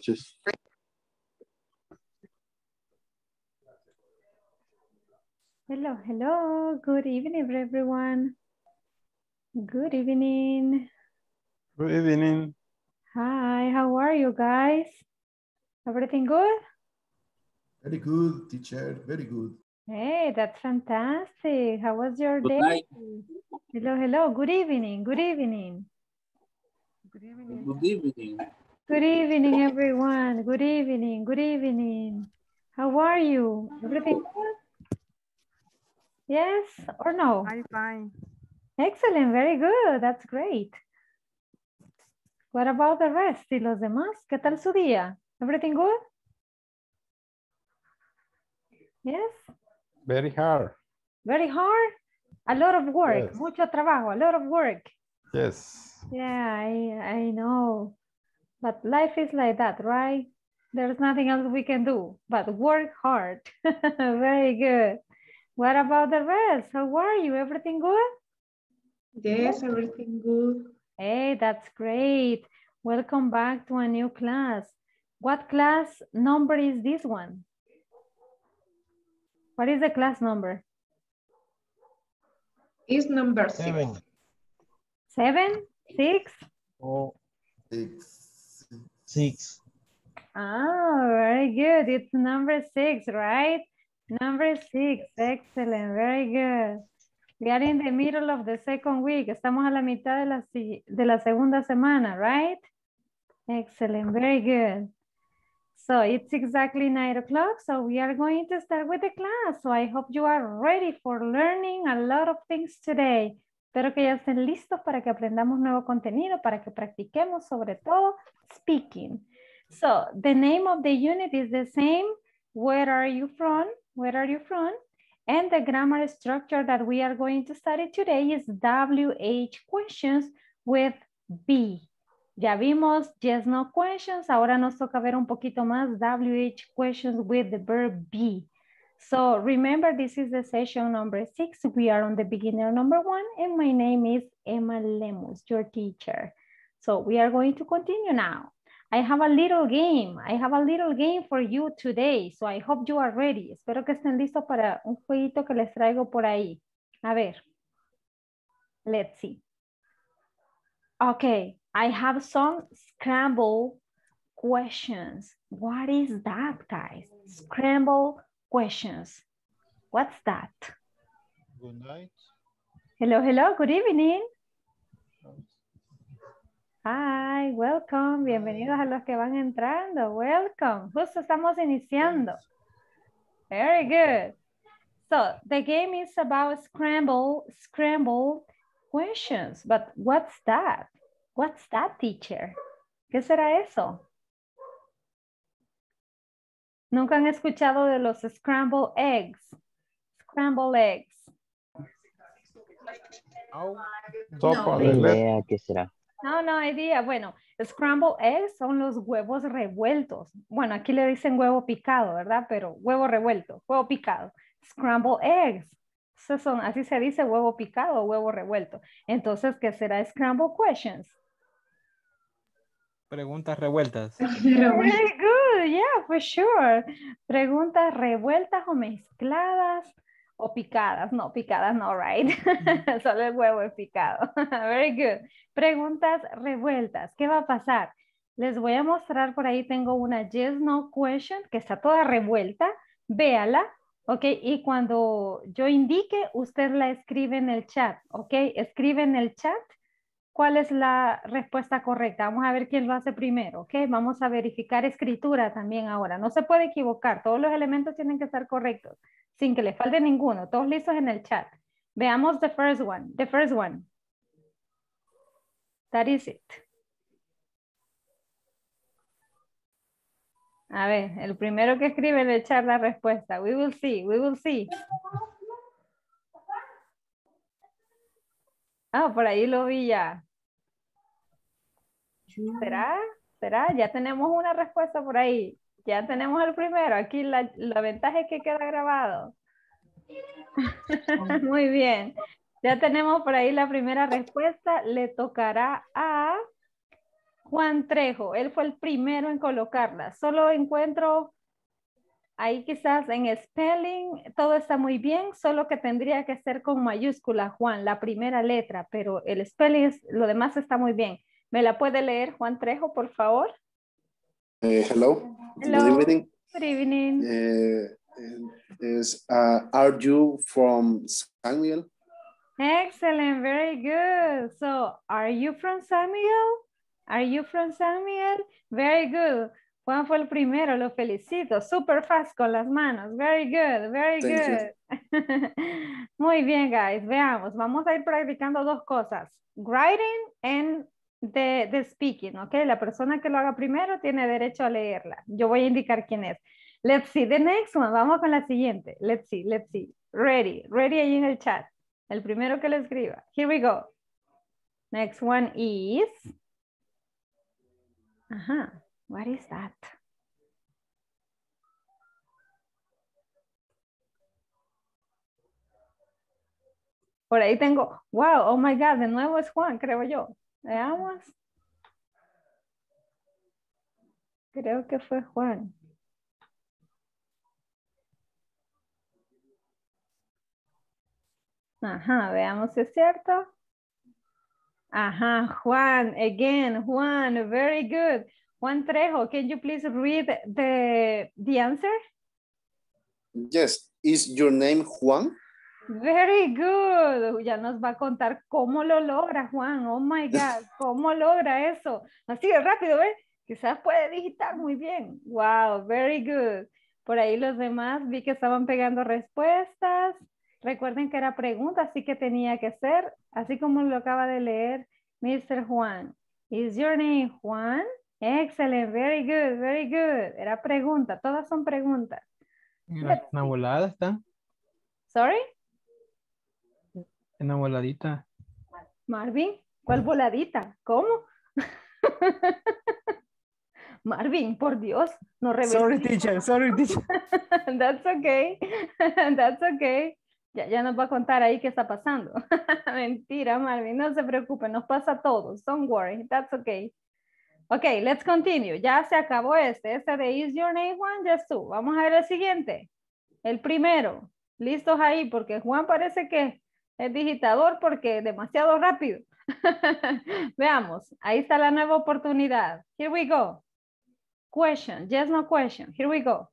noches. Hello, hello. Good evening, everyone. Good evening. Good evening. Hi, how are you guys? Everything good? Very good, teacher. Very good. Hey, that's fantastic. How was your Good day? night. Hello, hello. Good evening. Good evening. Good evening. Good evening, everyone. Good evening. Good evening. How are you? Everything good? Yes or no? I'm fine. Excellent. Very good. That's great. What about the rest? ¿Y los demás? ¿Qué tal su día? Everything good? Yes. Very hard. Very hard. A lot of work. Yes. Mucho trabajo. A lot of work. Yes. Yeah, I, I know. But life is like that, right? There's nothing else we can do but work hard. Very good. What about the rest? How are you? Everything good? Yes, everything good. Hey, that's great. Welcome back to a new class. What class number is this one? What is the class number? Is number six. Seven. Seven? Six? Oh, Six. Six. Oh, very good. It's number six, right? Number six. Excellent. Very good. We are in the middle of the second week. Estamos a la mitad de la, de la segunda semana, right? Excellent. Very good. So it's exactly nine o'clock. So we are going to start with the class. So I hope you are ready for learning a lot of things today. Espero que ya estén listos para que aprendamos nuevo contenido, para que practiquemos sobre todo speaking. So the name of the unit is the same. Where are you from? Where are you from? And the grammar structure that we are going to study today is WH questions with be. Ya vimos yes, no questions. Ahora nos toca ver un poquito más WH questions with the verb be. So remember, this is the session number six. We are on the beginner number one, and my name is Emma Lemus, your teacher. So we are going to continue now. I have a little game. I have a little game for you today. So I hope you are ready. Espero que estén listos para un jueguito que les traigo por ahí. A ver. Let's see. Okay, I have some scramble questions. What is that, guys? Scramble questions. What's that? Good night. Hello, hello, good evening. Hi, welcome. Bienvenidos a los que van entrando. Welcome. Justo estamos iniciando. Very good. So the game is about scramble, scramble questions. But what's that? What's that, teacher? ¿Qué será eso? Nunca han escuchado de los scramble eggs. Scramble eggs. No. leche. idea qué será. No, no idea. Bueno, scramble eggs son los huevos revueltos. Bueno, aquí le dicen huevo picado, ¿verdad? Pero huevo revuelto, huevo picado. Scramble eggs. Esos son, así se dice huevo picado o huevo revuelto. Entonces, ¿qué será scramble questions? Preguntas revueltas. Very good, yeah, for sure. Preguntas revueltas o mezcladas o picadas. No, picadas no, right? Solo el huevo es picado. Very good. Preguntas revueltas. ¿Qué va a pasar? Les voy a mostrar por ahí, tengo una yes, no question que está toda revuelta. Véala, ok. Y cuando yo indique, usted la escribe en el chat, ok. Escribe en el chat cuál es la respuesta correcta. Vamos a ver quién lo hace primero, ¿ok? Vamos a verificar escritura también ahora. No se puede equivocar, todos los elementos tienen que estar correctos, sin que le falte ninguno. Todos listos en el chat. Veamos the first one, the first one. That is it. A ver, el primero que escribe le echar la respuesta. We will see, we will see. Ah, por ahí lo vi ya. ¿Será? ¿Será? Ya tenemos una respuesta por ahí. Ya tenemos el primero. Aquí la, la ventaja es que queda grabado. Muy bien. Ya tenemos por ahí la primera respuesta. Le tocará a Juan Trejo, él fue el primero en colocarla. Solo encuentro ahí quizás en spelling, todo está muy bien, solo que tendría que ser con mayúscula, Juan, la primera letra, pero el spelling, es, lo demás está muy bien. ¿Me la puede leer Juan Trejo, por favor? Eh, hello. Hello. Good evening. Good evening. Eh, is, uh, are you from Samuel? Excellent, very good. So, are you from Samuel? Are you from Samuel? Very good. Juan fue el primero, lo felicito. Super fast con las manos. Very good, very Thank good. Muy bien, guys. Veamos. Vamos a ir practicando dos cosas. Writing and the, the speaking, ¿ok? La persona que lo haga primero tiene derecho a leerla. Yo voy a indicar quién es. Let's see the next one. Vamos con la siguiente. Let's see, let's see. Ready, ready ahí en el chat. El primero que lo escriba. Here we go. Next one is. Ajá. What is that? Por ahí tengo, wow, oh my God, de nuevo es Juan, creo yo. Veamos. Creo que fue Juan. Ajá, veamos si es cierto. Ajá, Juan, again, Juan, very good. Juan Trejo, can you please read the, the answer? Yes. Is your name Juan? Very good. Ya nos va a contar cómo lo logra, Juan. Oh my God, cómo logra eso. Así de rápido, ¿ves? Quizás puede digitar muy bien. Wow, very good. Por ahí los demás vi que estaban pegando respuestas. Recuerden que era pregunta, así que tenía que ser, así como lo acaba de leer Mr. Juan. Is your name Juan? Excellent, very good, very good. Era pregunta, todas son preguntas. Mira, una volada está. Sorry, Una voladita. Marvin, ¿cuál voladita? ¿Cómo? Marvin, por Dios, no reveles. Sorry, teacher. Sorry, teacher. That's okay. That's okay. Ya, ya nos va a contar ahí qué está pasando. Mentira, Marvin, no se preocupe, nos pasa a todos. Don't worry, that's okay. Ok, let's continue. Ya se acabó este. Este de Is Your Name Juan, ya estuvo. Vamos a ver el siguiente. El primero. Listos ahí, porque Juan parece que es digitador porque demasiado rápido. Veamos, ahí está la nueva oportunidad. Here we go. Question, yes, no question. Here we go.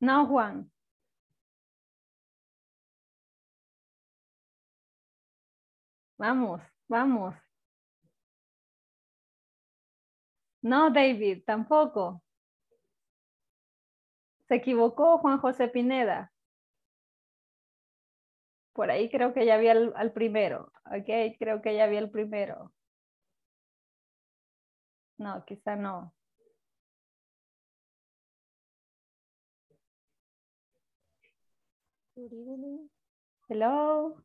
No, Juan. Vamos, vamos. No, David, tampoco. Se equivocó Juan José Pineda. Por ahí creo que ya había al, al primero. Ok, creo que ya había el primero. No, quizá no. Good evening. Hello,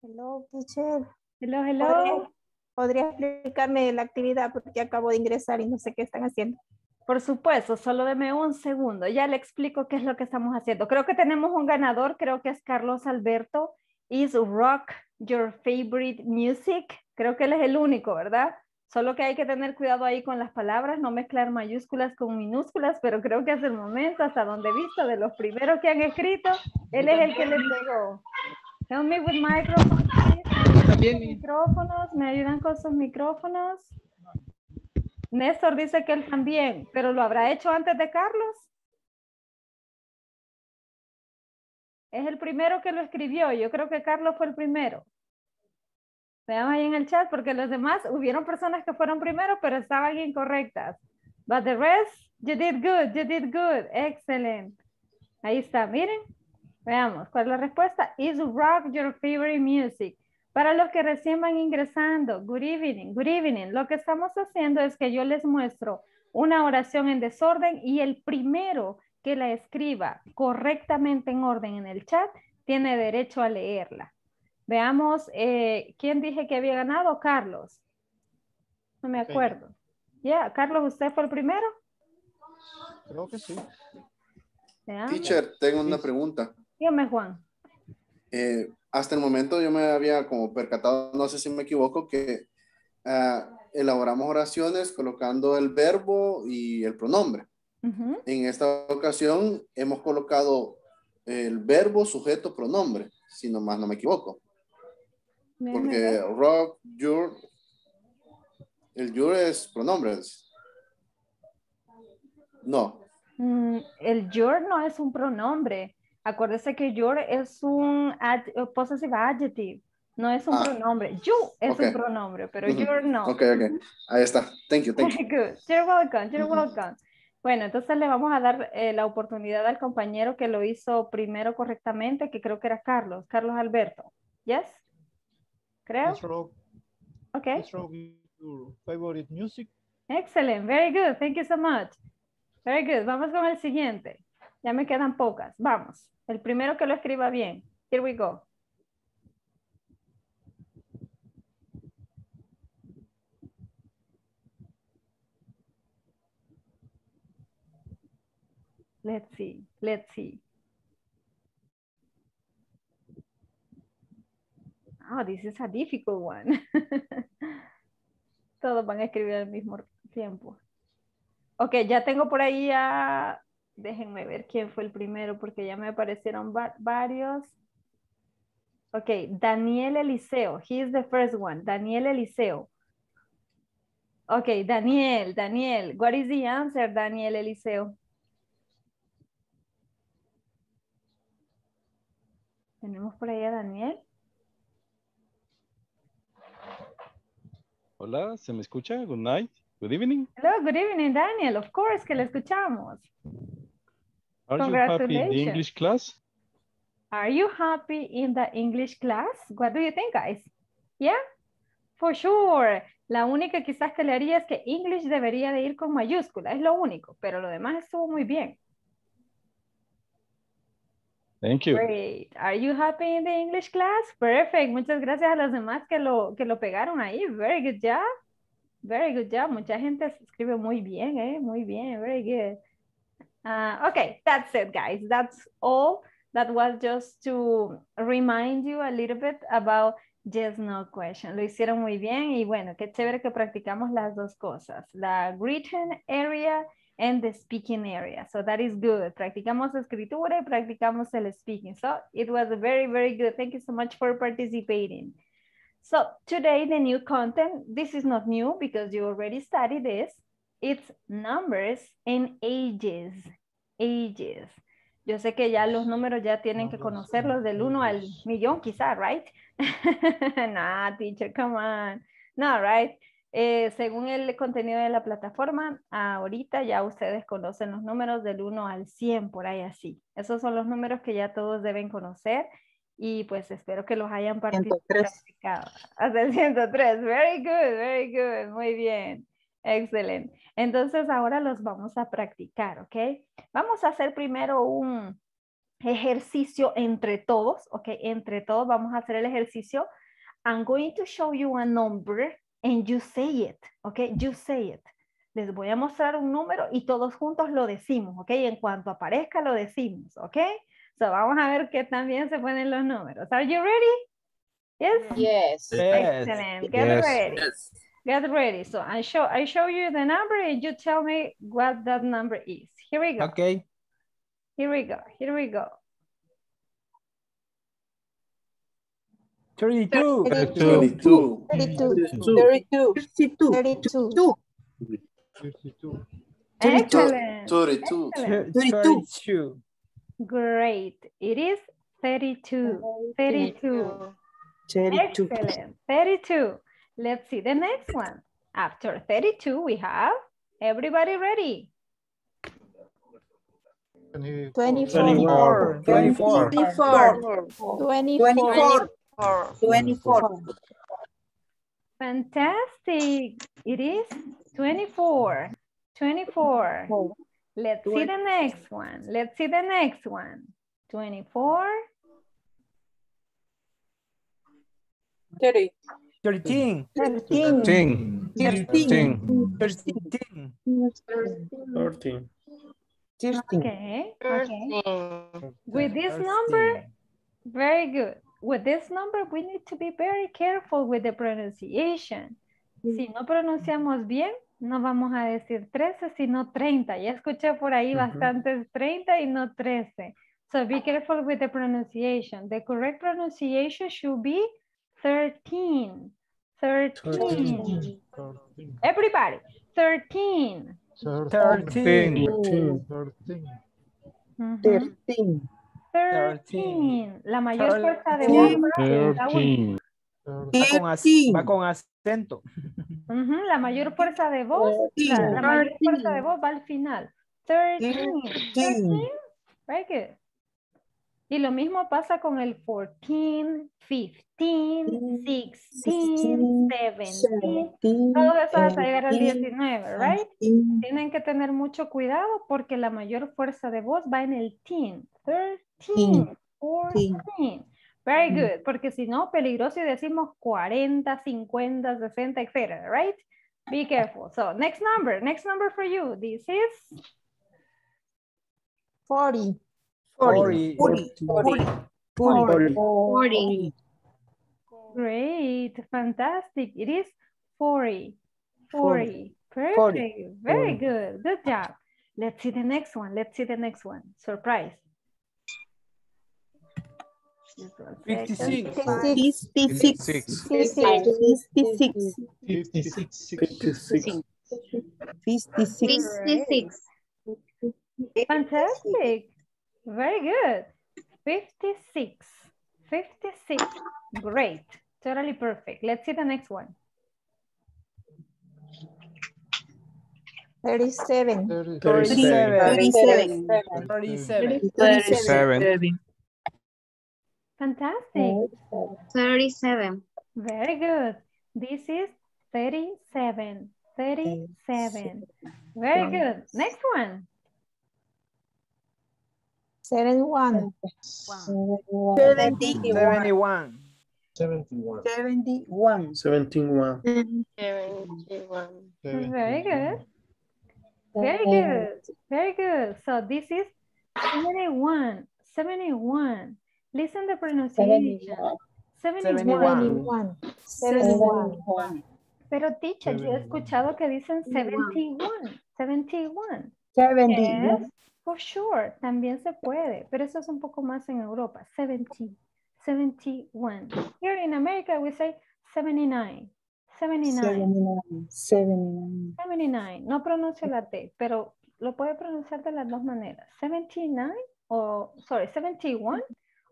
Hello, teacher. hello, hello. ¿Podría, podría explicarme la actividad porque acabo de ingresar y no sé qué están haciendo? Por supuesto, solo deme un segundo. Ya le explico qué es lo que estamos haciendo. Creo que tenemos un ganador, creo que es Carlos Alberto. Is rock your favorite music? Creo que él es el único, ¿verdad? Solo que hay que tener cuidado ahí con las palabras, no mezclar mayúsculas con minúsculas, pero creo que hasta el momento, hasta donde he visto, de los primeros que han escrito, él es el que le pegó. Help me with microphones, please. También. Micrófonos, ¿me ayudan con sus micrófonos? Néstor dice que él también, pero ¿lo habrá hecho antes de Carlos? Es el primero que lo escribió, yo creo que Carlos fue el primero. Vean ahí en el chat porque los demás, hubieron personas que fueron primero, pero estaban incorrectas. But the rest, you did good, you did good, excellent. Ahí está, miren. Veamos, ¿cuál es la respuesta? Is rock your favorite music? Para los que recién van ingresando, good evening, good evening. Lo que estamos haciendo es que yo les muestro una oración en desorden y el primero que la escriba correctamente en orden en el chat tiene derecho a leerla. Veamos, eh, ¿quién dije que había ganado? Carlos. No me acuerdo. Ya, Carlos, ¿usted fue el primero? Creo que sí. Veamos. Teacher, tengo una pregunta. Dígame, Juan. Eh, hasta el momento yo me había como percatado, no sé si me equivoco, que ah, elaboramos oraciones colocando el verbo y el pronombre. En esta ocasión hemos colocado el verbo, sujeto, pronombre, si no más no me equivoco. Porque rock, your, el your es pronombres. No, Mm, el your no es un pronombre. Acuérdese que your es un ad- eh, possessive adjective, no es un Ah. pronombre. You es un pronombre, pero Ujú. your no. ok, ok. Ahí está. Thank you, thank you. Good. You're welcome. You're welcome. Bueno, entonces le vamos a dar eh, la oportunidad al compañero que lo hizo primero correctamente, que creo que era Carlos, Carlos Alberto. Yes? Creo. Let's rock, Okay. let's rock your favorite music. Excellent. Very good. Thank you so much. Very good. Vamos con el siguiente. Ya me quedan pocas. Vamos. El primero que lo escriba bien. Here we go. Let's see. Let's see. Oh, this is a difficult one. Todos van a escribir al mismo tiempo. Ok, ya tengo por ahí a... Déjenme ver quién fue el primero porque ya me aparecieron va- varios. Ok, Daniel Eliseo. He is the first one. Daniel Eliseo. Ok, Daniel, Daniel. What is the answer, Daniel Eliseo? Tenemos por ahí a Daniel. Hola, ¿se me escucha? Good night. Good evening. Hello, good evening, Daniel. Of course que le escuchamos. Are you happy in the. English class? Are you happy in the English class? What do you think, guys? Yeah? For sure. La única quizás que le haría es que English debería de ir con mayúscula, es lo único, pero lo demás estuvo muy bien. Thank you. Great. Are you happy in the English class? Perfect. Muchas gracias a los demás que lo, que lo pegaron ahí. Very good job. Very good job. Mucha gente escribe muy bien, eh? Muy bien. Very good. Uh, okay, that's it, guys. That's all. That was just to remind you a little bit about yes, no question. Lo hicieron muy bien y bueno, qué chévere que practicamos las dos cosas. La written area and the speaking area. So that is good. Practicamos escritura y practicamos el speaking. So it was very, very good. Thank you so much for participating. So today the new content, this is not new because you already studied this. It's numbers and ages. Ages. Yo sé que ya los números ya tienen que conocerlos del 1 al millón quizá, right? nah, teacher, come on. No, right? Eh, según el contenido de la plataforma, ahorita ya ustedes conocen los números del 1 al 100, por ahí así. Esos son los números que ya todos deben conocer y pues espero que los hayan partic- 103. practicado. Hasta el 103. Very good, very good. Muy bien. Excelente. Entonces ahora los vamos a practicar, ¿ok? Vamos a hacer primero un ejercicio entre todos, ¿ok? Entre todos vamos a hacer el ejercicio. I'm going to show you a number and you say it, ¿ok? You say it. Les voy a mostrar un número y todos juntos lo decimos, ¿ok? En cuanto aparezca lo decimos, ¿ok? So vamos a ver qué tan bien se ponen los números. Are you ready? Yes? Yes. Excellent. Get Yes. ready. Get ready. So I show I show you the number and you tell me what that number is. Here we go. Okay. Here we go. Here we go. 32. 32. 32. 32. 32. 32. Excellent. 32. Excellent. 32. Great. It is 32. 32. 32. Excellent. 32. Let's see the next one. After 32, we have everybody ready. 24. 24. 24. 24. 24. Fantastic. It is 24. 24. Let's see the next one. Let's see the next one. 24. 30. 13. 13. Ting. Ting. 13. 13. Thirteen. Okay, okay. With this number, very good. With this number, we need to be very careful with the pronunciation. Si no pronunciamos bien, no vamos a decir 13, sino 30. Ya escuché por ahí bastantes 30 y no 13. So be careful with the pronunciation. The correct pronunciation should be 13. 13. Everybody, 13. Thirteen. Thirteen. Ujú. Thirteen. 13. La mayor fuerza de voz va. 13. Con, va con acento. La mayor fuerza de voz, la, la mayor fuerza de voz va al final. 13. 13. Very good. Y lo mismo pasa con el 14, 15, 16, 17. Seventeen. Todo eso hasta llegar al eighteen, 19, right? Tienen que tener mucho cuidado porque la mayor fuerza de voz va en el teen. 13, Teen. 14. Very good, porque si no, peligroso y decimos 40, 50, 60, etc. Right? Be careful. So, next number, next number for you. This is Forty. Forty. Forty. Forty. Forty. Forty. great, fantastic. It is 40. 40. Perfect. Forty. Very good. Good job. Let's see the next one. Let's see the next one. Surprise. Just one second. Fifty-six. Fifty-six. Six. Fifty-six. Fifty-six. Fifty-six. Great. Fantastic. Very good. 56. 56. Great. Totally perfect. Let's see the next one. Thirty-seven. Thirty-seven. Thirty-seven. Thirty-seven. Thirty-seven. Fantastic. Thirty-seven. Very good. This is 37. 37. Very good. Next one. 71. 71. 71. 71. 71. 71. Very good. Very good. Very good. So this is 71. 71. Listen the pronunciation. 71. 71. Pero teacher, yo he escuchado que dicen 71. 71. 71 for sure. También se puede, pero eso es un poco más en Europa. 70. 71. Here in America we say 79. 79. Seventy-nine. Seventy-nine. 79. No pronuncio la T, pero lo puede pronunciar de las dos maneras. 79 o, sorry, 71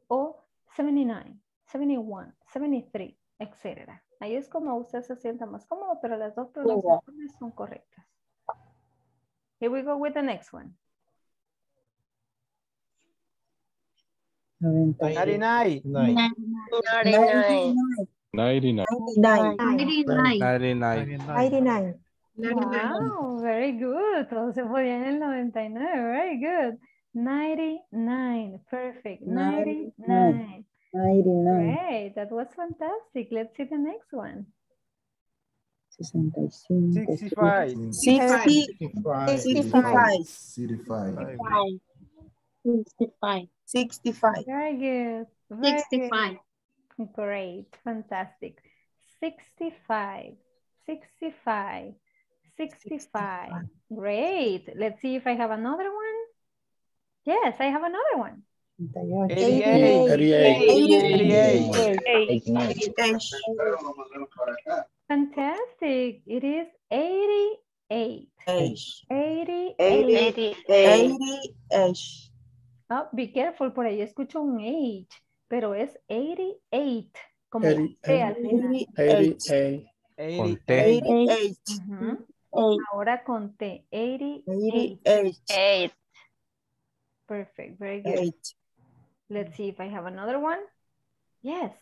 o 79, 71, 73, etc. Ahí es como usted se sienta más cómodo, pero las dos pronunciaciones son correctas. Here we go with the next one. Ninety-nine. Nine. Ninety-nine. 99. Ninety-nine. Ninety-nine. Ninety-nine. Ninety-nine. Wow, very good. Todos se podían en el 99. Very good. 99. Perfect. 99. Ninety-nine. Great. That was fantastic. Let's see the next one. Sesenta y cinco. Sixty-five. Sixty. Sixty-five. Sixty-five. Sixty-five. Sixty-five. Sixty-five. Very good. Very good. Sixty-five. Great. Fantastic. 65. 65. 65. Great. Let's see if I have another one. Yes, I have another one. Eighty-eight. Eighty-eight. Eighty-eight. Fantastic. It is 88. 88. 88. Eighty-eight. Oh, be careful, por ahí escucho un age, pero es 88, como Eighty- T al final. Eighty-eight. Eighty. Eighty-eight. Ujú. Ahora con T, 88. Eighty-eight. Eight. Perfect, very good. Eight. Let's see if I have another one. Yes.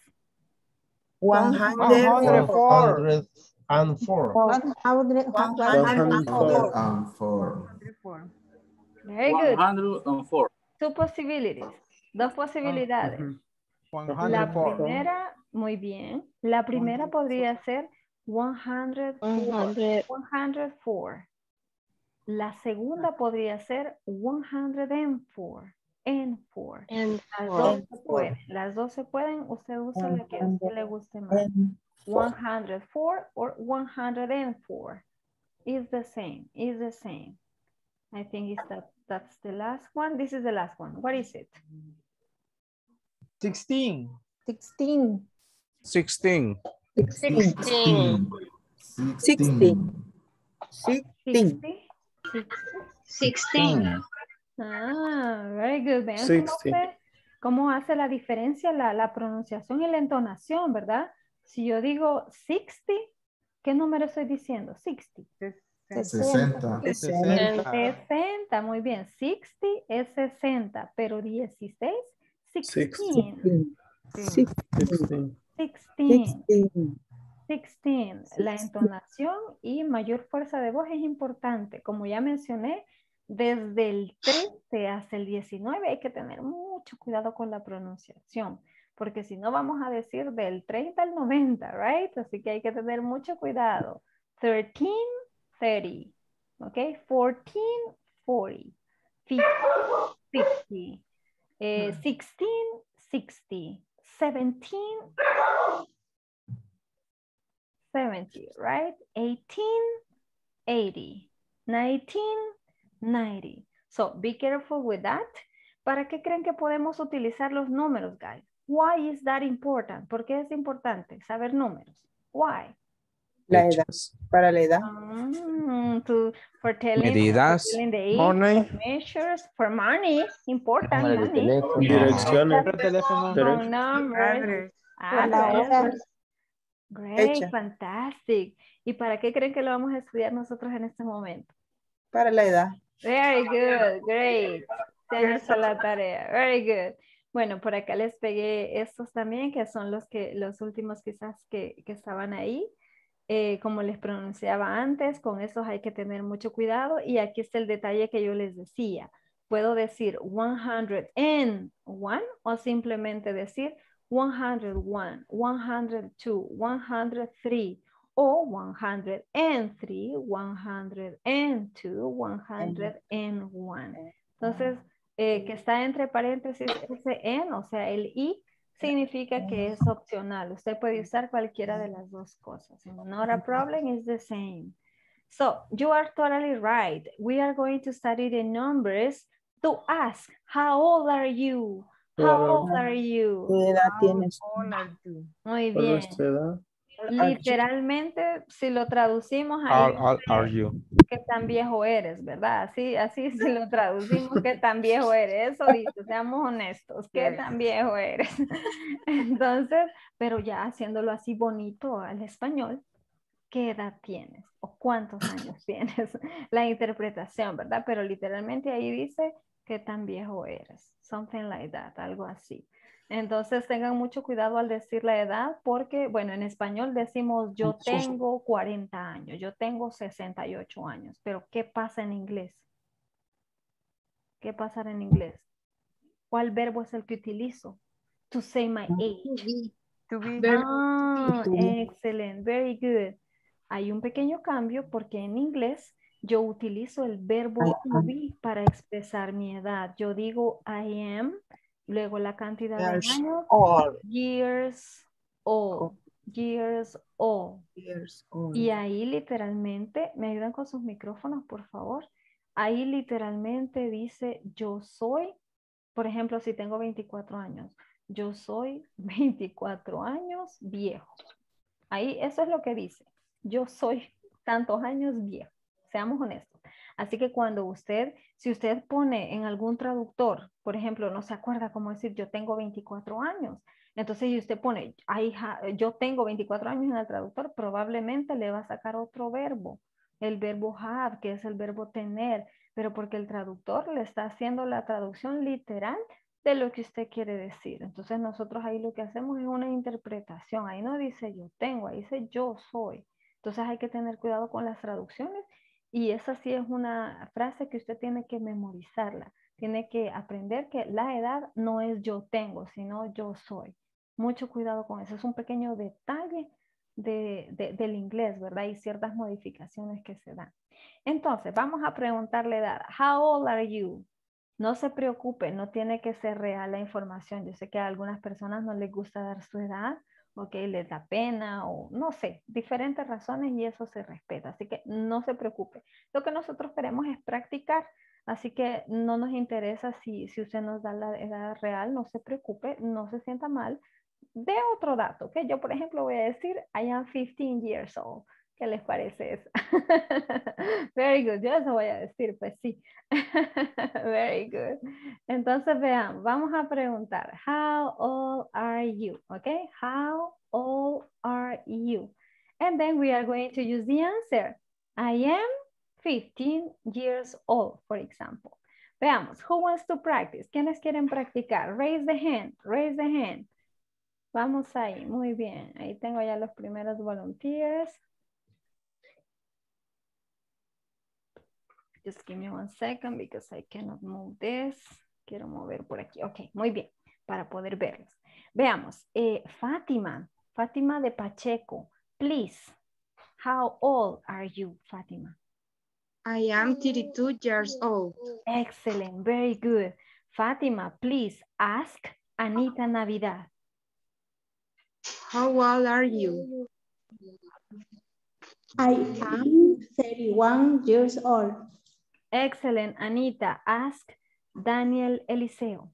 One One hundred hundred four. four. and four. One hundred, One one One hundred hundred four. and four. Very One good. hundred and four. Two possibilities. Dos posibilidades. La primera, muy bien. La primera podría ser 104. One hundred. 104. La segunda podría ser 104. And four. And Las four. dos se pueden. Las dos se pueden. Usted usa la que a usted le guste más. 104 or 104 is the same. Is the same. I think it's that that's the last one. This is the last one. What is it? 16. 16. 16. 16. 16. 16. 16. Ah, very good. Vean cómo, 60. hace, cómo hace la diferencia la, la pronunciación y la entonación, ¿verdad? Si yo digo 60, ¿qué número estoy diciendo? 60. 60. 60. 60, muy bien. 60 es 60, pero 16, 16. 16. 16. 16. 16. 16. La entonación y mayor fuerza de voz es importante. Como ya mencioné, desde el 13 hasta el 19 hay que tener mucho cuidado con la pronunciación, porque si no vamos a decir del 30 al 90, right? Así que hay que tener mucho cuidado. 13, 30. ¿Ok? 14, 40. 15, 50. Eh, 16, 60. 17, 70, right? 18, 80. 19, 90. So be careful with that. ¿Para qué creen que podemos utilizar los números, guys? Why is that important? ¿Por qué es importante saber números? Why? La edad. Para la edad. Mm, to, for telling, Medidas, for telling the age, money. for measures, for money, important money. teléfono. Direcciones. Teléfono. Phone numbers, Por la hora. address. Great, fantastic. ¿Y para qué creen que lo vamos a estudiar nosotros en este momento? Para la edad. Very good, great. Hecho la tarea. Very good. Bueno, por acá les pegué estos también, que son los que los últimos quizás que, que estaban ahí. Eh, como les pronunciaba antes, con esos hay que tener mucho cuidado. Y aquí está el detalle que yo les decía. Puedo decir 101 o simplemente decir 101, 102, 103 o 103, 102, 101. Entonces, eh, que está entre paréntesis ese en, o sea, el i, significa que es opcional. Usted puede usar cualquiera de las dos cosas. Not a problem, it's the same. So, you are totally right. We are going to study the numbers to ask, how old are you? How old are you? ¿Qué edad tienes? Muy ¿Cuál bien. Literalmente, si lo traducimos you? qué tan viejo eres, ¿verdad? Así, así si lo traducimos, qué tan viejo eres. Eso dice, seamos honestos, qué tan viejo eres. Entonces, pero ya haciéndolo así bonito al español, ¿qué edad tienes? ¿O cuántos años tienes? La interpretación, ¿verdad? Pero literalmente ahí dice qué tan viejo eres. Something like that, algo así. Entonces tengan mucho cuidado al decir la edad porque, bueno, en español decimos yo tengo 40 años, yo tengo 68 años, pero ¿qué pasa en inglés? ¿Qué pasa en inglés? ¿Cuál verbo es el que utilizo? To say my age. Ah, excelente, very good. Hay un pequeño cambio porque en inglés yo utilizo el verbo to be para expresar mi edad. Yo digo I am, luego la cantidad de años, years old, years old. Years old. Y ahí literalmente, ¿me ayudan con sus micrófonos, por favor? Ahí literalmente dice yo soy, por ejemplo, si tengo 24 años, yo soy 24 años viejo. Ahí eso es lo que dice. Yo soy tantos años viejo. Seamos honestos. Así que cuando usted, si usted pone en algún traductor, por ejemplo, no se acuerda cómo decir yo tengo 24 años, entonces si usted pone yo tengo 24 años en el traductor, probablemente le va a sacar otro verbo, el verbo have, que es el verbo tener, pero porque el traductor le está haciendo la traducción literal de lo que usted quiere decir. Entonces nosotros ahí lo que hacemos es una interpretación. Ahí no dice yo tengo, ahí dice yo soy. Entonces hay que tener cuidado con las traducciones y esa sí es una frase que usted tiene que memorizarla. Tiene que aprender que la edad no es yo tengo, sino yo soy. Mucho cuidado con eso. Es un pequeño detalle de, de- del inglés, ¿verdad? Y ciertas modificaciones que se dan. Entonces, vamos a preguntarle edad. How old are you? No se preocupe, no tiene que ser real la información. Yo sé que a algunas personas no les gusta dar su edad, ok, les da pena o no sé, diferentes razones y eso se respeta. Así que no se preocupe. Lo que nosotros queremos es practicar. Así que no nos interesa si, si usted nos da la edad real, no se preocupe, no se sienta mal. De otro dato, que yo por ejemplo voy a decir, I am 15 years old. ¿Qué les parece eso? Very good. Yo eso voy a decir, pues sí. Very good. Entonces vean, vamos a preguntar, how old are you? Okay, how old are you? And then we are going to use the answer. I am 15 years old, for example. Veamos, who wants to practice? ¿Quiénes quieren practicar? Raise the hand, raise the hand. Vamos ahí, muy bien. Ahí tengo ya los primeros volunteers. Just give me one second because I cannot move this. Quiero mover por aquí. Ok, muy bien, para poder verlos. Veamos, eh, Fátima, Fátima de Pacheco, please. How old are you, Fátima? I am 32 years old. Excellent, very good. Fátima, please ask Anita Navidad. How old are you? I am 31 years old. Excellent, Anita. Ask Daniel Eliseo.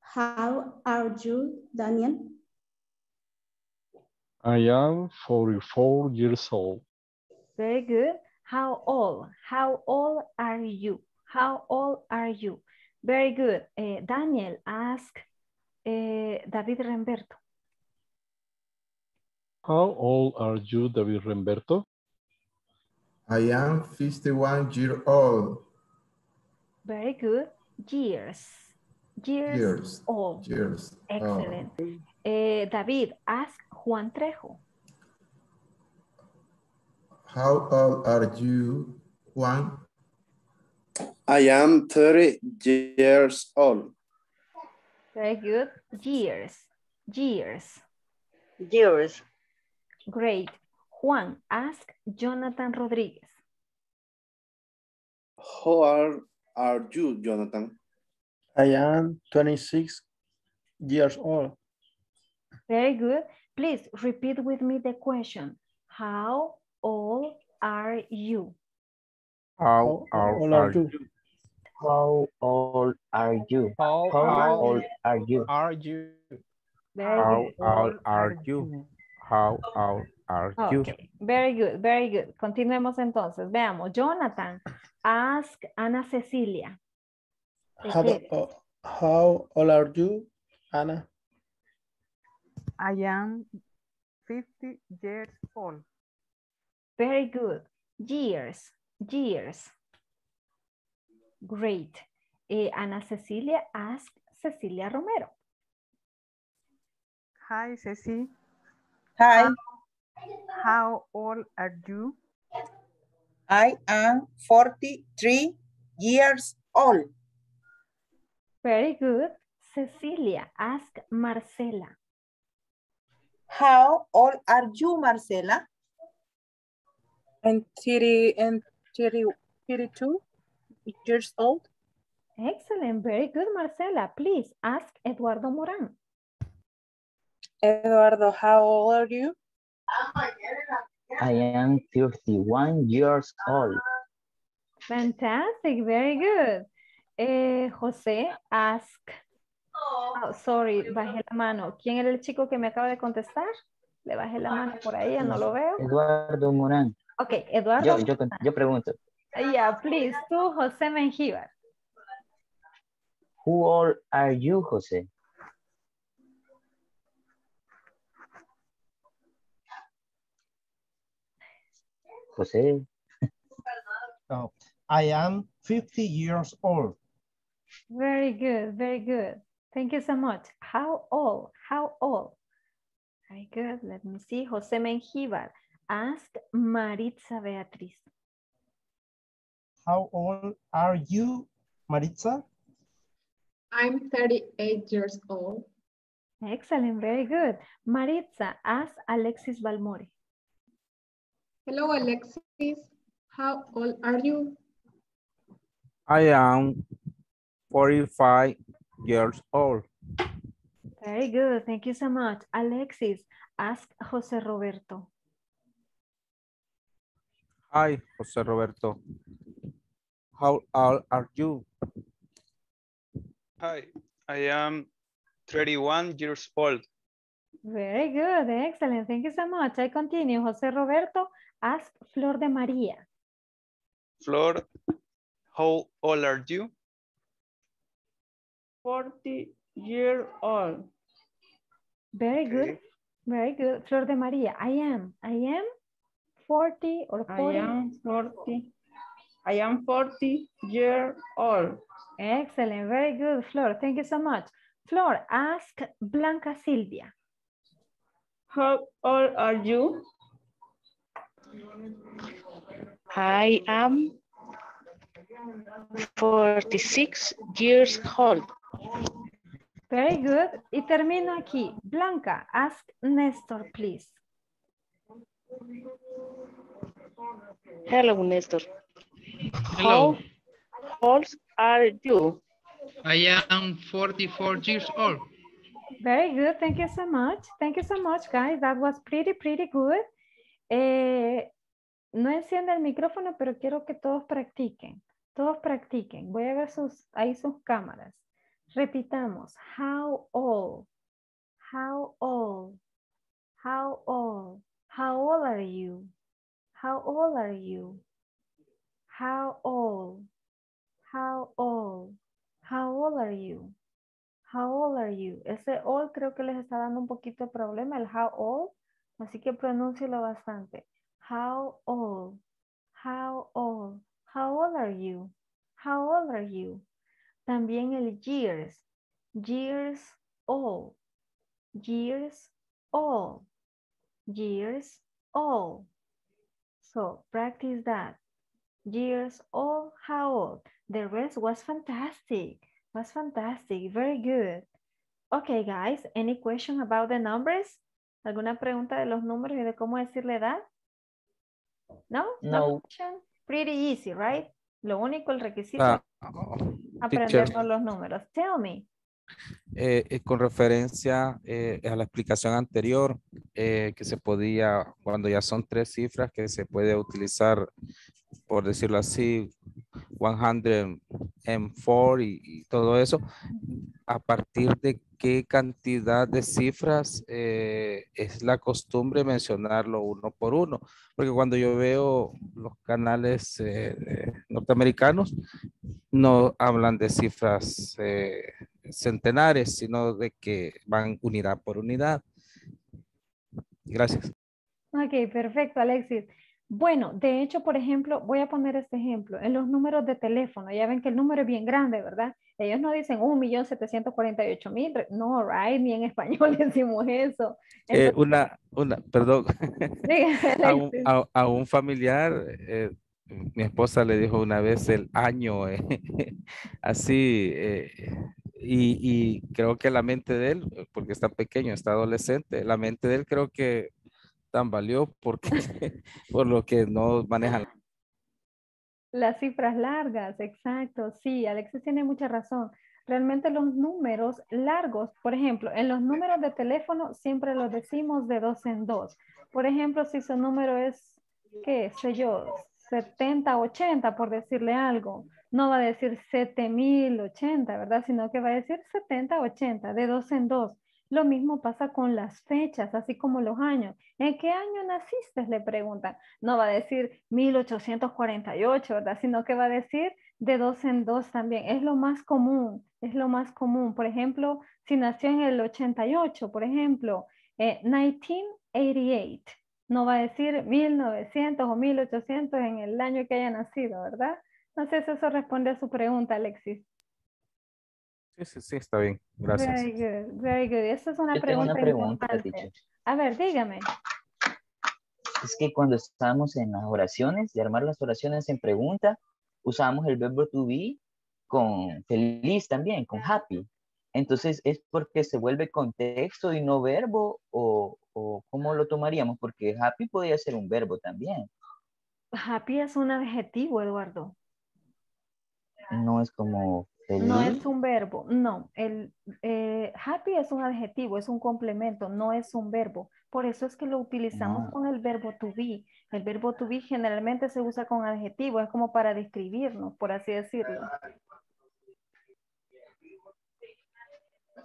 How are you, Daniel? I am 44 years old. Very good. How old? How old are you? How old are you? Very good. Eh, Daniel, ask eh, David Remberto. How old are you, David Remberto? I am 51 years old. Very good. Years. Years, Years. old. Years. Excellent. Eh, David, ask Juan Trejo. How old are you, Juan? I am 30 years old. Very good. Years. Years. Years. Great. Juan, ask Jonathan Rodriguez. How old are you, Jonathan? I am 26 years old. Very good. Please repeat with me the question. How old are you? How old are you? How old are you? How, How old are you? are you? How old are you? How old are you? Okay, very good, very good. Continuemos entonces. Veamos, Jonathan, ask Ana Cecilia. How, uh, old are you, Anna? I am 50 years old. Very good. Years, years. Great. Eh, Ana Cecilia, ask Cecilia Romero. Hi, Ceci. Hi, How old are you? I am 43 years old. Very good. Cecilia, ask Marcela. How old are you, Marcela? And 30 and 30, 32 years old. Excellent. Very good, Marcela. Please ask Eduardo Moran. Eduardo, how old are you? I am 31 years old. Fantastic. Very good. Eh, José, ask. Oh, sorry, bajé la mano. ¿Quién era el chico que me acaba de contestar? Le bajé la mano por ahí, ya no lo veo. Eduardo Morán. Ok, Eduardo. Yo, yo, yo pregunto. Yeah, please. Tú, José Mengíbar. Who old are you, Jose? Jose. Oh, I am 50 years old. Very good, very good. Thank you so much. How old? How old? Very good. Let me see. José Mengíbar. Ask Maritza Beatriz. How old are you, Maritza? I'm 38 years old. Excellent, very good. Maritza, ask Alexis Balmore. Hello, Alexis. How old are you? I am 45 years old. Very good. Thank you so much. Alexis, ask Jose Roberto. Hi, Jose Roberto. How old are you? Hi, I am 31 years old. Very good. Excellent. Thank you so much. I continue. Jose Roberto, ask Flor de María. Flor, how old are you? 40 year old. Very good. Very good. Flor de María, I am. I am 40 or 40. I am 40. I am 40 year old. Excellent. Very good, Flor. Thank you so much. Flor, ask Blanca Silvia. How old are you? I am 46 years old. Very good. Y termino aquí. Blanca, ask Nestor, please. Hello, Nestor. Hello. How old are you? I am 44 years old. Very good. Thank you so much. Thank you so much, guys. That was pretty, pretty good. Eh, no encienda el micrófono, pero quiero que todos practiquen. Todos practiquen. Voy a ver sus, ahí sus cámaras. Repitamos. How old? How old? How old? How old are you? How old are you? How old? How old? How old are you? How old are you? Ese old creo que les está dando un poquito de problema, el how old. Así que pronúncielo bastante. How old? How old? How old are you? How old are you? También el years. Years old. Years old. Years old. So practice that. Years old, how old? The rest was fantastic. Was fantastic. Very good. Okay, guys. Any question about the numbers? ¿Alguna pregunta de los números y de cómo decir la edad? No? No. Pretty easy, right? Lo único, el requisito Ah, aprendernos los números. Tell me. Eh, eh, con referencia eh, a la explicación anterior, eh, que se podía, cuando ya son tres cifras, que se puede utilizar, por decirlo así, 104 y, y todo eso, a partir de qué cantidad de cifras eh, es la costumbre mencionarlo uno por uno. Porque cuando yo veo los canales eh, norteamericanos, no hablan de cifras centenares, sino de que van unidad por unidad. Gracias. Ok, perfecto, Alexis. Bueno, de hecho, por ejemplo, voy a poner este ejemplo. En los números de teléfono, ya ven que el número es bien grande, ¿verdad? Ellos no dicen 1.748.000, no, right? Ni en español decimos eso. Eh, Entonces, una, una, perdón, dígame, a un, Alexis. a- a un familiar, eh, mi esposa le dijo una vez el año, eh, así, eh, y, y creo que la mente de él, eh, porque está pequeño, está adolescente, la mente de él creo que tambaleó porque, por lo que no manejan. Las cifras largas, exacto. Sí, Alexis tiene mucha razón. Realmente los números largos, por ejemplo, en los números de teléfono siempre los decimos de dos en dos. Por ejemplo, si su número es, qué sé yo, 70, 80, por decirle algo, no va a decir 7080, ¿verdad? Sino que va a decir 70, 80, de dos en dos. Lo mismo pasa con las fechas, así como los años. ¿En qué año naciste? Le preguntan. No va a decir 1848, ¿verdad? Sino que va a decir de dos en dos también. Es lo más común, es lo más común. Por ejemplo, si nació en el 88, por ejemplo, eh, 1988. No va a decir 1900 o 1800 en el año que haya nacido, ¿verdad? No sé si eso responde a su pregunta, Alexis. Sí, sí, sí, está bien, gracias. Very good, very good. Esa es una Yo tengo pregunta, una pregunta, importante. A ver, dígame. Es que cuando estábamos en las oraciones, de armar las oraciones en pregunta, usábamos el verbo to be con feliz también, con happy. Entonces, ¿es porque se vuelve contexto y no verbo o, o cómo lo tomaríamos? Porque happy podría ser un verbo también. Happy es un adjetivo, Eduardo. No es como feliz. No es un verbo, no. El eh, happy es un adjetivo, es un complemento, no es un verbo. Por eso es que lo utilizamos Ah. con el verbo to be. El verbo to be generalmente se usa con adjetivo, es como para describirnos, por así decirlo.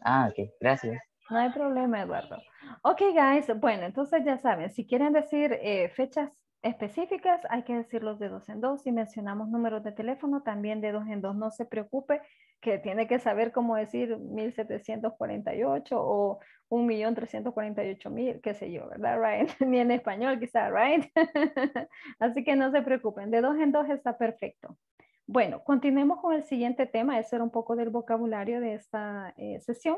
Ah, ok, gracias. No hay problema, Eduardo. Ok, guys. Bueno, entonces ya saben, si quieren decir eh, fechas específicas, hay que decirlos de dos en dos. Si mencionamos números de teléfono, también de dos en dos. No se preocupe que tiene que saber cómo decir 1748 o 1.348.000, qué sé yo, ¿verdad? Right? Ni en español quizá, right? Así que no se preocupen. De dos en dos está perfecto. Bueno, continuemos con el siguiente tema. Ese era un poco del vocabulario de esta eh, sesión.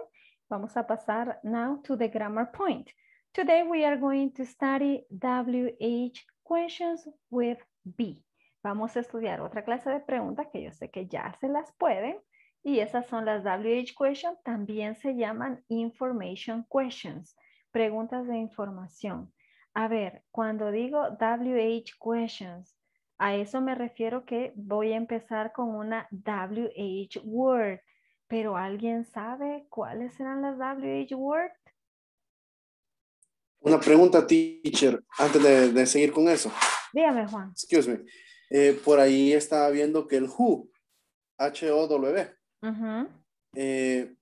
Vamos a pasar now to the grammar point. Today we are going to study WH questions with B. Vamos a estudiar otra clase de preguntas que yo sé que ya se las pueden y esas son las WH questions. También se llaman information questions, preguntas de información. A ver, cuando digo WH questions, a eso me refiero que voy a empezar con una WH word. Pero ¿alguien sabe cuáles serán las WH word? Una pregunta, teacher, antes de, de seguir con eso. Dígame, Juan. Excuse me. Eh, por ahí estaba viendo que el who, H-O-W, Ujú. eh,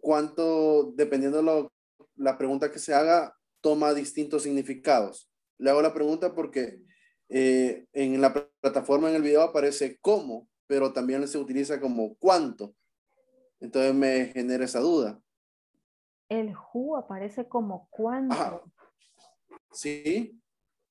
cuánto, dependiendo de lo- la pregunta que se haga, toma distintos significados. Le hago la pregunta porque eh, en la pl- plataforma en el video aparece cómo, pero también se utiliza como cuánto. Entonces me genera esa duda. El who aparece como cuánto. ¿Sí?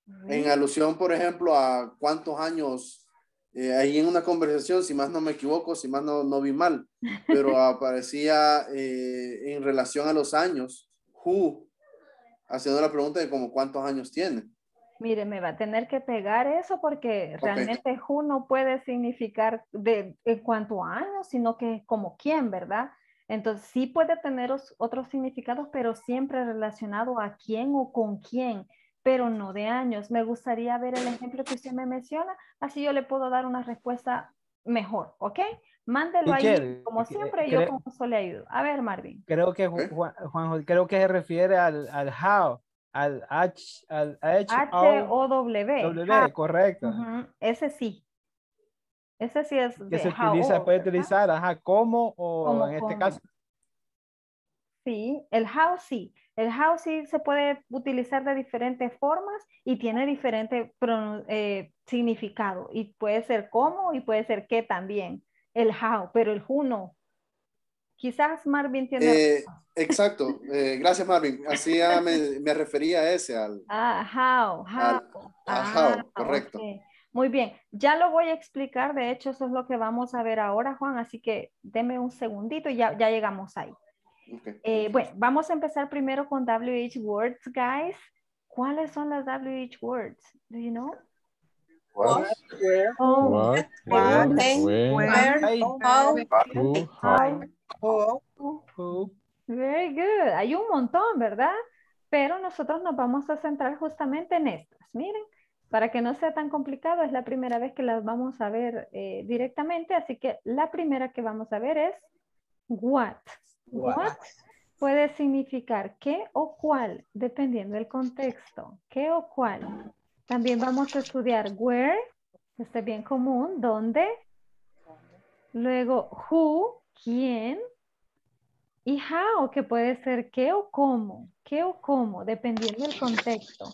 Mm. En alusión, por ejemplo, a cuántos años, eh, ahí en una conversación, si más no me equivoco, si más no, no vi mal, pero aparecía eh, en relación a los años, who, haciendo la pregunta de como cuántos años tiene. Mire, me va a tener que pegar eso porque realmente who no puede significar de en cuanto a años, sino que es como quién, ¿verdad? Entonces sí puede tener os- otros significados, pero siempre relacionado a quién o con quién, pero no de años. Me gustaría ver el ejemplo que usted me menciona, así yo le puedo dar una respuesta mejor, ¿ok? Mándelo ahí, como eh, siempre, yo con eso le ayudo. A ver, Marvin. Creo que Ju- Juan, creo que se refiere al, al how, al H, al H, H-O-W. W, how. correcto. Ujú, Ese sí. Ese sí es Que de se how utiliza, old, puede ¿verdad? utilizar, ajá, como o Como en este como. caso. Sí, el how sí. El how sí se puede utilizar de diferentes formas y tiene diferente eh, significado. Y puede ser cómo y puede ser qué también. El how, pero el who no. Quizás Marvin tiene... Eh, exacto, eh, gracias Marvin. Así ya me, me refería a ese, al, Ah, how, how. al a Ah, how, correcto. Muy bien, ya lo voy a explicar, de hecho eso es lo que vamos a ver ahora, Juan, así que deme un segundito y ya, ya llegamos ahí. Eh, bueno, vamos a empezar primero con WH words, guys. ¿Cuáles son las WH words? Do you know? What? Oh, where, how, how. how. Very good. Hay un montón, ¿verdad? Pero nosotros nos vamos a centrar justamente en estas. Miren, para que no sea tan complicado, es la primera vez que las vamos a ver eh, directamente, así que la primera que vamos a ver es what. What. What puede significar qué o cuál, dependiendo del contexto. ¿Qué o cuál? También vamos a estudiar where, este es bien común, dónde. Luego who, quién. Y how, que puede ser qué o cómo, qué o cómo, dependiendo del contexto.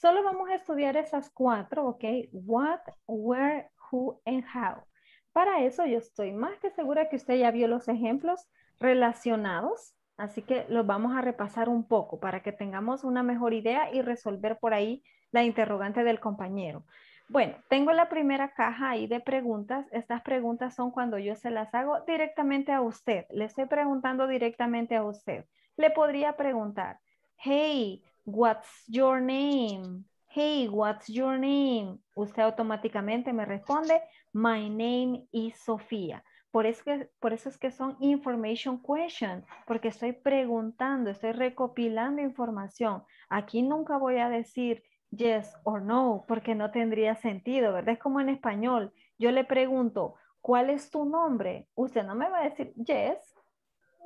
Solo vamos a estudiar esas cuatro, ¿ok? What, where, who, and how. Para eso yo estoy más que segura que usted ya vio los ejemplos relacionados, así que los vamos a repasar un poco para que tengamos una mejor idea y resolver por ahí la interrogante del compañero. Bueno, tengo la primera caja ahí de preguntas. Estas preguntas son cuando yo se las hago directamente a usted. Le estoy preguntando directamente a usted. Le podría preguntar, hey, what's your name? Hey, what's your name? Usted automáticamente me responde, my name is Sofía. Por eso, que, por eso es que son information questions, porque estoy preguntando, estoy recopilando información. Aquí nunca voy a decir, yes or no, porque no tendría sentido, ¿verdad? Es como en español. Yo le pregunto, ¿cuál es tu nombre? Usted no me va a decir yes,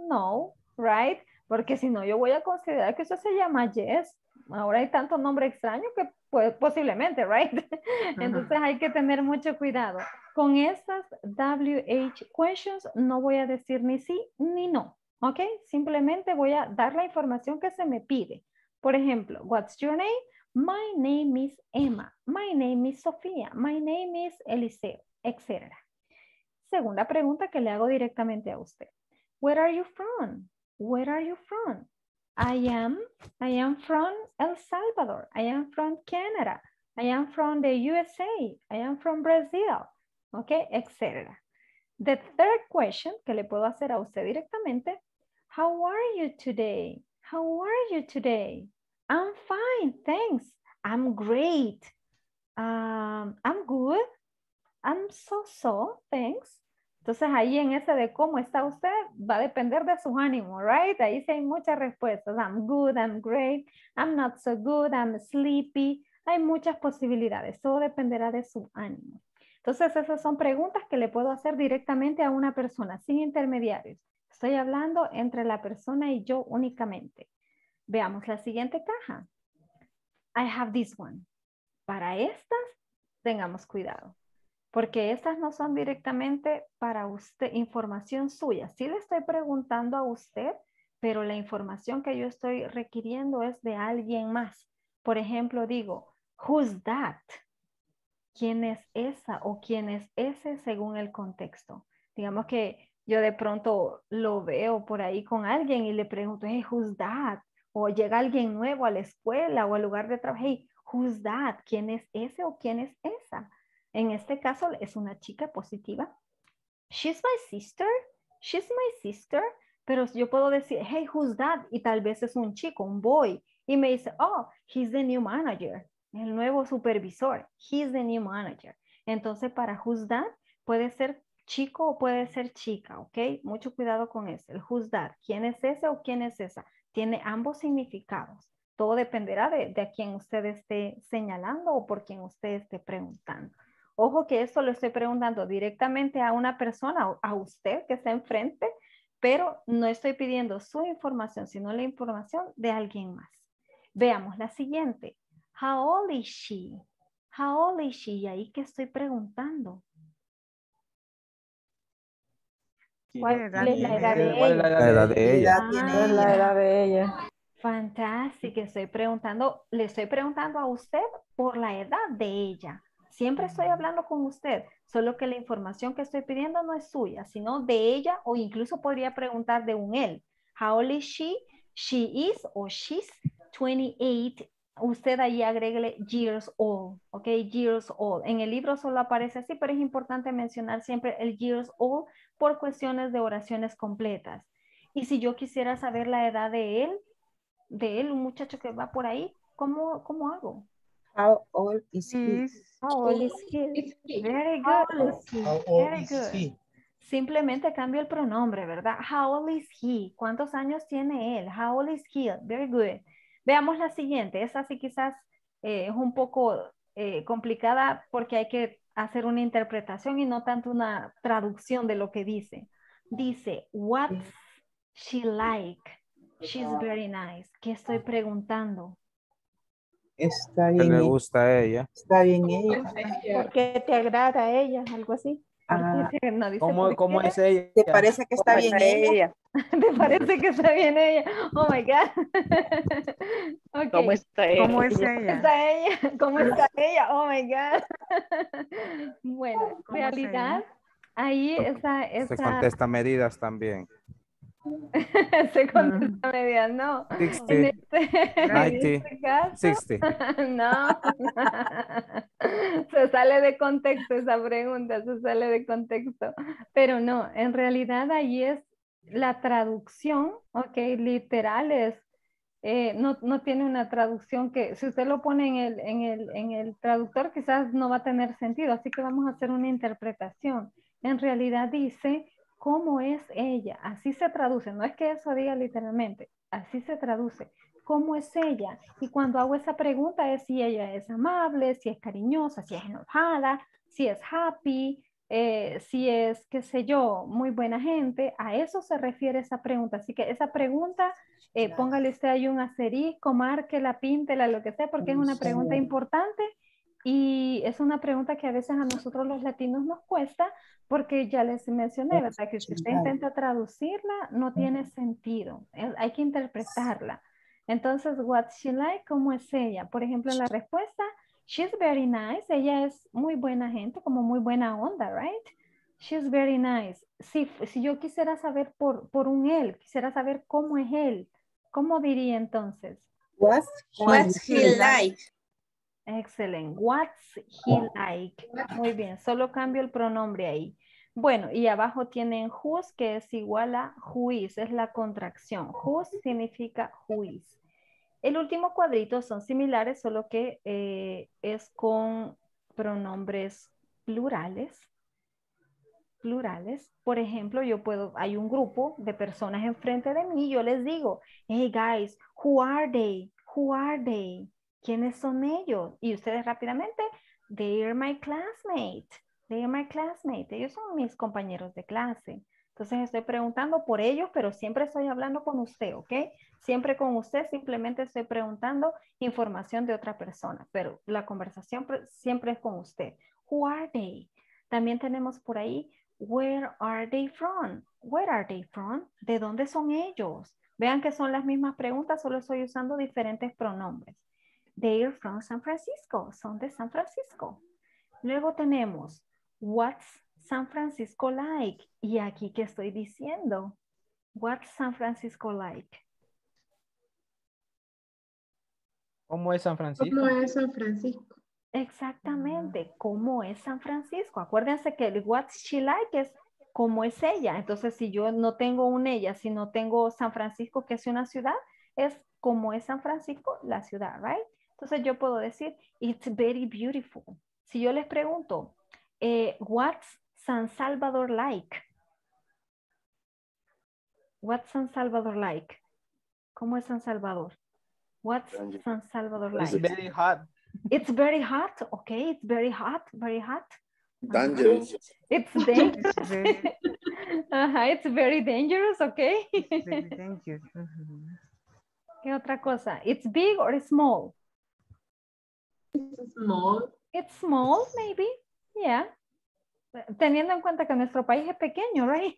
no, right? Porque si no, yo voy a considerar que eso se llama yes. Ahora hay tanto nombre extraño que puede, posiblemente, right? Entonces hay que tener mucho cuidado. Con estas WH questions no voy a decir ni sí ni no, ¿ok? Simplemente voy a dar la información que se me pide. Por ejemplo, what's your name? My name is Emma. My name is Sofía. My name is Eliseo, etc. Segunda pregunta que le hago directamente a usted. Where are you from? Where are you from? I am, I am from El Salvador. I am from Canada. I am from the USA. I am from Brazil. Okay, etc. The third question que le puedo hacer a usted directamente. How are you today? How are you today? I'm fine, thanks. I'm great. Um, I'm good. I'm so-so, thanks. Entonces ahí en ese de cómo está usted va a depender de su ánimo, right? Ahí sí hay muchas respuestas. I'm good, I'm great, I'm not so good, I'm sleepy. Hay muchas posibilidades. Todo dependerá de su ánimo. Entonces esas son preguntas que le puedo hacer directamente a una persona sin intermediarios. Estoy hablando entre la persona y yo únicamente. Veamos la siguiente caja. I have this one. Para estas, tengamos cuidado porque estas no son directamente para usted, información suya. Sí le estoy preguntando a usted, pero la información que yo estoy requiriendo es de alguien más. Por ejemplo, digo, who's that? ¿Quién es esa o quién es ese según el contexto? Digamos que yo de pronto lo veo por ahí con alguien y le pregunto, hey, who's that? O llega alguien nuevo a la escuela o al lugar de trabajo, hey, who's that? ¿Quién es ese o quién es esa? En este caso es una chica positiva. She's my sister. She's my sister. Pero yo puedo decir, hey, who's that? Y tal vez es un chico, un boy. Y me dice, oh, he's the new manager. El nuevo supervisor. He's the new manager. Entonces, para who's that, puede ser chico o puede ser chica, ¿ok? Mucho cuidado con eso. El who's that. ¿Quién es ese o quién es esa? Tiene ambos significados. Todo dependerá de, de a quién usted esté señalando o por quién usted esté preguntando. Ojo que esto lo estoy preguntando directamente a una persona, a usted que está enfrente, pero no estoy pidiendo su información, sino la información de alguien más. Veamos la siguiente. How old is she? How old is she? Y ahí que estoy preguntando. ¿Cuál es la edad de ella? La edad de ella. Ah, la edad de ella. Fantástico, estoy preguntando, le estoy preguntando a usted por la edad de ella. Siempre estoy hablando con usted, solo que la información que estoy pidiendo no es suya, sino de ella o incluso podría preguntar de un él. How old is she? She is or she's 28. Usted ahí agregue years old, ¿ok? Years old. En el libro solo aparece así, pero es importante mencionar siempre el years old por cuestiones de oraciones completas. Y si yo quisiera saber la edad de él, de él, un muchacho que va por ahí, ¿cómo, cómo hago? How old is he? How old is he? Very good. How old Very is good. he? Simplemente cambio el pronombre, ¿verdad? How old is he? ¿Cuántos años tiene él? How old is he? Very good. Veamos la siguiente. Esa sí quizás eh, es un poco eh, complicada porque hay que hacer una interpretación y no tanto una traducción de lo que dice. Dice, what's she like? She's very nice. ¿Qué estoy preguntando? Está ¿Qué bien. le ella. gusta a ella? Está bien ella. ¿Por qué te agrada a ella? Algo así. Ah, No dice ¿Cómo, cómo es ella? ¿Te parece que está bien ella? ¿Te parece que está bien ella? Oh my God. ¿Cómo está ella? ¿Cómo es ¿Cómo ella? está ella? ¿Cómo está ella? Oh my God. Bueno, en ¿Cómo es realidad, ahí esa, Se contesta medidas también. se contesta media, no. En 60, este, en 90, este caso, 60. no. Se sale de contexto esa pregunta, se sale de contexto. Pero no, en realidad ahí es la traducción, ok, literal es, eh, no, no tiene una traducción que, si usted lo pone en el, en, el, en el traductor, quizás no va a tener sentido, así que vamos a hacer una interpretación. En realidad dice, ¿cómo es ella? Así se traduce, no es que eso diga literalmente, así se traduce. ¿Cómo es ella? Y cuando hago esa pregunta es si ella es amable, si es cariñosa, si es enojada, si es happy, eh, si es, qué sé yo, muy buena gente. A eso se refiere esa pregunta. Así que esa pregunta, eh, póngale usted ahí un asterisco, márquela, píntela, lo que sea, porque es una pregunta importante y es una pregunta que a veces a nosotros los latinos nos cuesta porque ya les mencioné, ¿verdad? Que si usted intenta traducirla, no tiene sentido. Eh, Hay que interpretarla. Entonces, what's she like? ¿Cómo es ella? Por ejemplo, en la respuesta, she's very nice. Ella es muy buena gente, como muy buena onda, right? She's very nice. Si, si yo quisiera saber por, por un él, quisiera saber cómo es él, ¿cómo diría entonces? What's What's he like? Excelente. What's he like? Muy bien, solo cambio el pronombre ahí. Bueno, y abajo tienen whose, que es igual a who is, es la contracción. Whose significa who is. El último cuadrito son similares, solo que eh, es con pronombres plurales. Plurales. Por ejemplo, yo puedo, hay un grupo de personas enfrente de mí, yo les digo, hey guys, who are they? Who are they? ¿Quiénes son ellos? Y ustedes rápidamente, they are my classmate. They are my classmate. Ellos son mis compañeros de clase. Entonces estoy preguntando por ellos, pero siempre estoy hablando con usted, ¿ok? Siempre con usted, simplemente estoy preguntando información de otra persona, pero la conversación pre- siempre es con usted. Who are they? También tenemos por ahí, where are they from? Where are they from? ¿De dónde son ellos? Vean que son las mismas preguntas, solo estoy usando diferentes pronombres. They are from San Francisco. Son de San Francisco. Luego tenemos, what's San Francisco like? Y aquí que estoy diciendo, what's San Francisco like? ¿Cómo es San Francisco? ¿Cómo es San Francisco? Exactamente, ¿cómo es San Francisco? Acuérdense que el what's she like es cómo es ella. Entonces, si yo no tengo un ella, si no tengo San Francisco, que es una ciudad, es cómo es San Francisco, la ciudad, right? Entonces yo puedo decir, it's very beautiful. Si yo les pregunto, eh, what's San Salvador like? What's San Salvador like? ¿Cómo es San Salvador? What's San Salvador It's like? very hot. It's very hot. Okay, it's very hot, very hot. Dangerous. It's dangerous. It's very dangerous, okay. Very dangerous. ¿Qué otra cosa? It's big or small? Small. It's small, maybe. Yeah. Teniendo en cuenta que nuestro país es pequeño, right?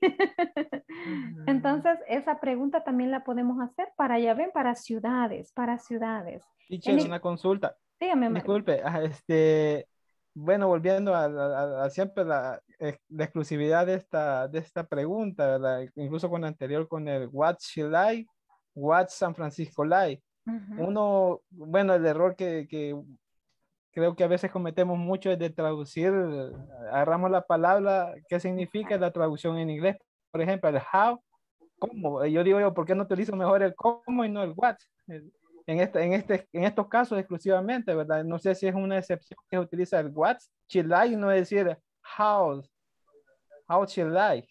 Entonces, esa pregunta también la podemos hacer para, ya ven, para ciudades, para ciudades. Teacher, En- una consulta. Dígame. Disculpe, ah, este, bueno, volviendo a, a- a- siempre la, eh, la exclusividad de esta, de esta pregunta, ¿verdad? Incluso con la anterior, con el What's she like? What's San Francisco like? Ujú. Uno, bueno, el error que, que creo que a veces cometemos mucho es de traducir, agarramos la palabra, ¿qué significa la traducción en inglés? Por ejemplo, el how, ¿cómo? Yo digo yo, ¿por qué no utilizo mejor el cómo y no el what? En, este, en, este, en estos casos exclusivamente, ¿verdad? No sé si es una excepción que utiliza el what, she like, y no decir how, how she like.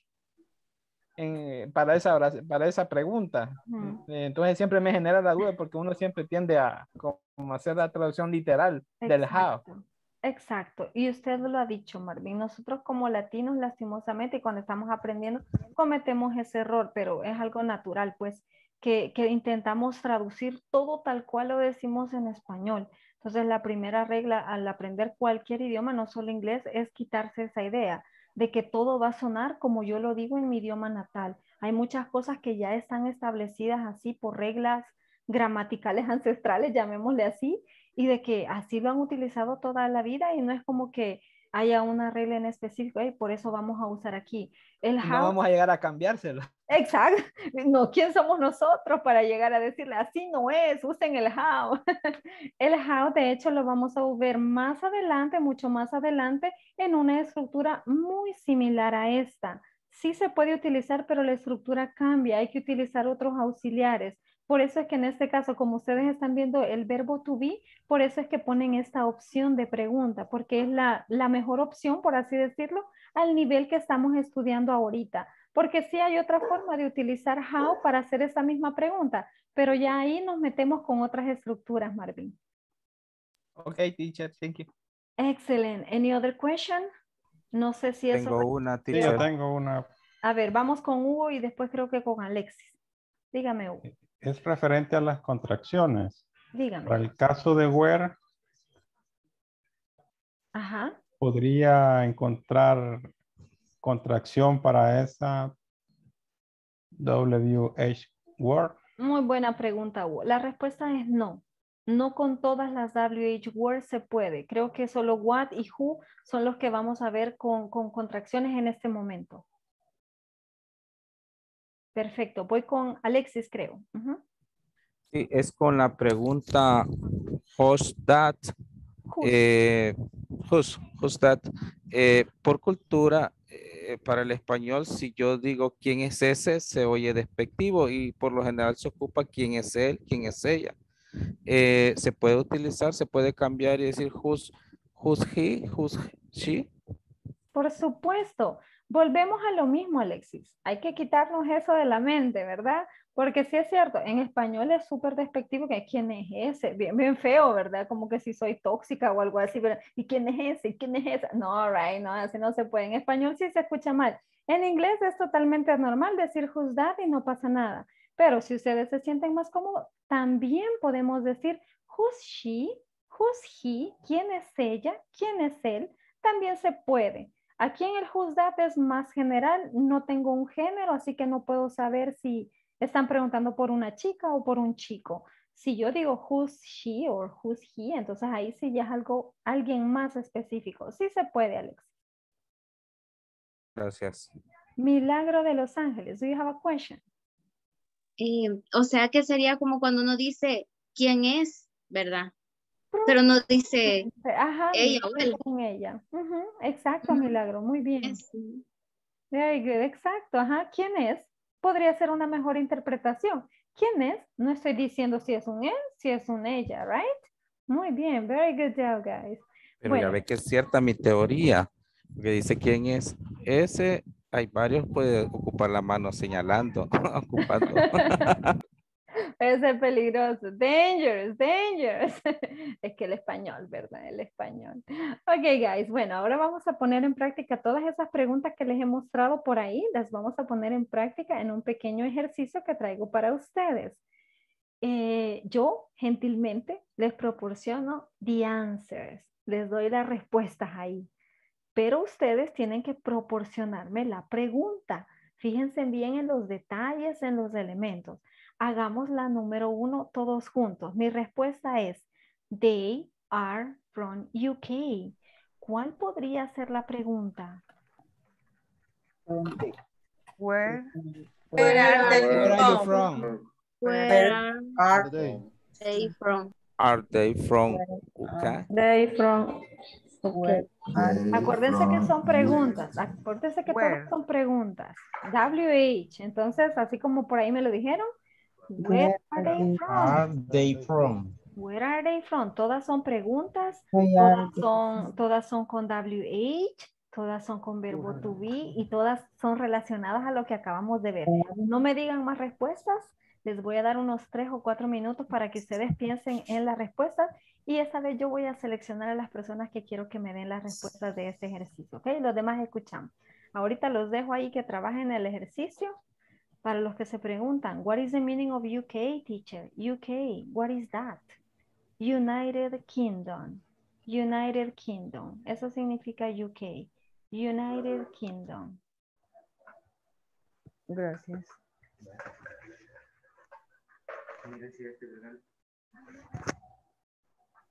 En- para, esa, para esa pregunta. Ujú. Eh, Entonces siempre me genera la duda porque uno siempre tiende a como hacer la traducción literal del how. Exacto. Exacto. Y usted lo ha dicho, Marvin. Nosotros como latinos, lastimosamente, cuando estamos aprendiendo, cometemos ese error, pero es algo natural, pues, que, que intentamos traducir todo tal cual lo decimos en español. Entonces, la primera regla al aprender cualquier idioma, no solo inglés, es quitarse esa idea de que todo va a sonar como yo lo digo en mi idioma natal. Hay muchas cosas que ya están establecidas así por reglas gramaticales ancestrales, llamémosle así, y de que así lo han utilizado toda la vida y no es como que haya una regla en específico y por eso vamos a usar aquí. El how, no vamos a llegar a cambiárselo. exacto, no, ¿quién somos nosotros para llegar a decirle así no es, usen el how? El how, de hecho, lo vamos a ver más adelante, mucho más adelante, en una estructura muy similar a esta. Sí se puede utilizar, pero la estructura cambia, hay que utilizar otros auxiliares. Por eso es que en este caso, como ustedes están viendo el verbo to be, por eso es que ponen esta opción de pregunta, porque es la, la mejor opción, por así decirlo, al nivel que estamos estudiando ahorita. Porque sí hay otra forma de utilizar how para hacer esa misma pregunta, pero ya ahí nos metemos con otras estructuras, Marvin. Ok, teacher, thank you. Excellent. Any other question? No sé si eso... Tengo una, Sí, teacher. yo tengo una. A ver, vamos con Hugo y después creo que con Alexis. Dígame, Hugo. Es referente a las contracciones. Dígame. Para el caso de where, Ajá. podría encontrar contracción para esa WH word. Muy buena pregunta, Hugo. La respuesta es no. No con todas las WH words se puede. Creo que solo what y who son los que vamos a ver con, con contracciones en este momento. Perfecto. Voy con Alexis, creo. Sí, es con la pregunta who's that? Eh, who's, who's that? Eh, por cultura, eh, para el español, si yo digo quién es ese, se oye despectivo y por lo general se ocupa quién es él, quién es ella. Eh, se puede utilizar, se puede cambiar y decir who's, who's he, who's she. Por supuesto. Volvemos a lo mismo, Alexis. Hay que quitarnos eso de la mente, ¿verdad? Porque sí es cierto, en español es súper despectivo que quién es ese, bien, bien feo, ¿verdad? Como que si soy tóxica o algo así, pero ¿y quién es ese? ¿Y quién es esa? No, right, no, así no se puede. En español sí se escucha mal. En inglés es totalmente normal decir who's that y no pasa nada. Pero si ustedes se sienten más cómodos, también podemos decir who's she, who's he, quién es ella, quién es él, también se puede. Aquí en el who's that es más general, no tengo un género, así que no puedo saber si están preguntando por una chica o por un chico. Si yo digo who's she or who's he, entonces ahí sí ya es algo, alguien más específico. Sí se puede, Alex. Gracias. Milagro de Los Ángeles, do you have a question? Eh, o sea que sería como cuando uno dice quién es, ¿verdad? Pero no dice Ajá, ella o él. con ella. Ujú, Exacto, Milagro, muy bien. Very good, exacto, ajá. ¿Quién es? Podría ser una mejor interpretación. ¿Quién es? No estoy diciendo si es un él, si es un ella, right? Muy bien, very good job, guys. Pero ya Bueno. ve que es cierta mi teoría, que dice quién es ese, hay varios, puede ocupar la mano señalando, ocupando. Ese es peligroso. Dangerous, dangerous. Es que el español, ¿verdad? El español. Ok, guys. Bueno, ahora vamos a poner en práctica todas esas preguntas que les he mostrado por ahí. Las vamos a poner en práctica en un pequeño ejercicio que traigo para ustedes. Eh, yo, gentilmente, les proporciono the answers. Les doy las respuestas ahí. Pero ustedes tienen que proporcionarme la pregunta. Fíjense bien en los detalles, en los elementos. Hagamos la número uno todos juntos. Mi respuesta es, they are from UK. ¿Cuál podría ser la pregunta? Where? Where are they Where are you from? Where are they from? Are they from UK? They from. Where Acuérdense que son preguntas. Acuérdense que todas son preguntas. WH. Entonces, así como por ahí me lo dijeron. Where are they from? Are they from? Where are they from? Todas son preguntas, todas son, todas son con WH, todas son con verbo to be y todas son relacionadas a lo que acabamos de ver. No me digan más respuestas, les voy a dar unos tres o cuatro minutos para que ustedes piensen en las respuestas y esta vez yo voy a seleccionar a las personas que quiero que me den las respuestas de este ejercicio, ¿ok? Los demás escuchamos. Ahorita los dejo ahí que trabajen el ejercicio. Para los que se preguntan, what is the meaning of UK, teacher? UK, what is that? United Kingdom. United Kingdom. Eso significa UK. United Kingdom. Gracias.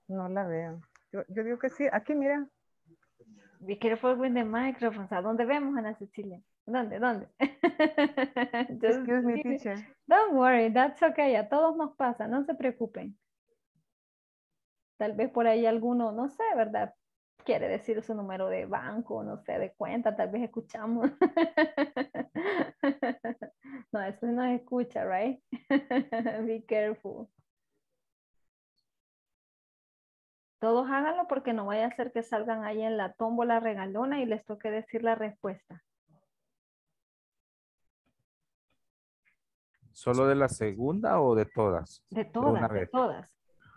No la veo. Yo, yo digo que sí. Aquí, mira. Be careful with the microphones. ¿A dónde vemos, Ana Cecilia? ¿Dónde? ¿Dónde? Excuse me, teacher. Don't worry, that's okay. A todos nos pasa, no se preocupen. Tal vez por ahí alguno, no sé, ¿verdad? Quiere decir su número de banco, no sé, de cuenta, tal vez escuchamos. no, eso no se escucha, right? Be careful. Todos háganlo porque no vaya a ser que salgan ahí en la tómbola regalona y les toque decir la respuesta. ¿Solo de la segunda o de todas? De todas, de todas.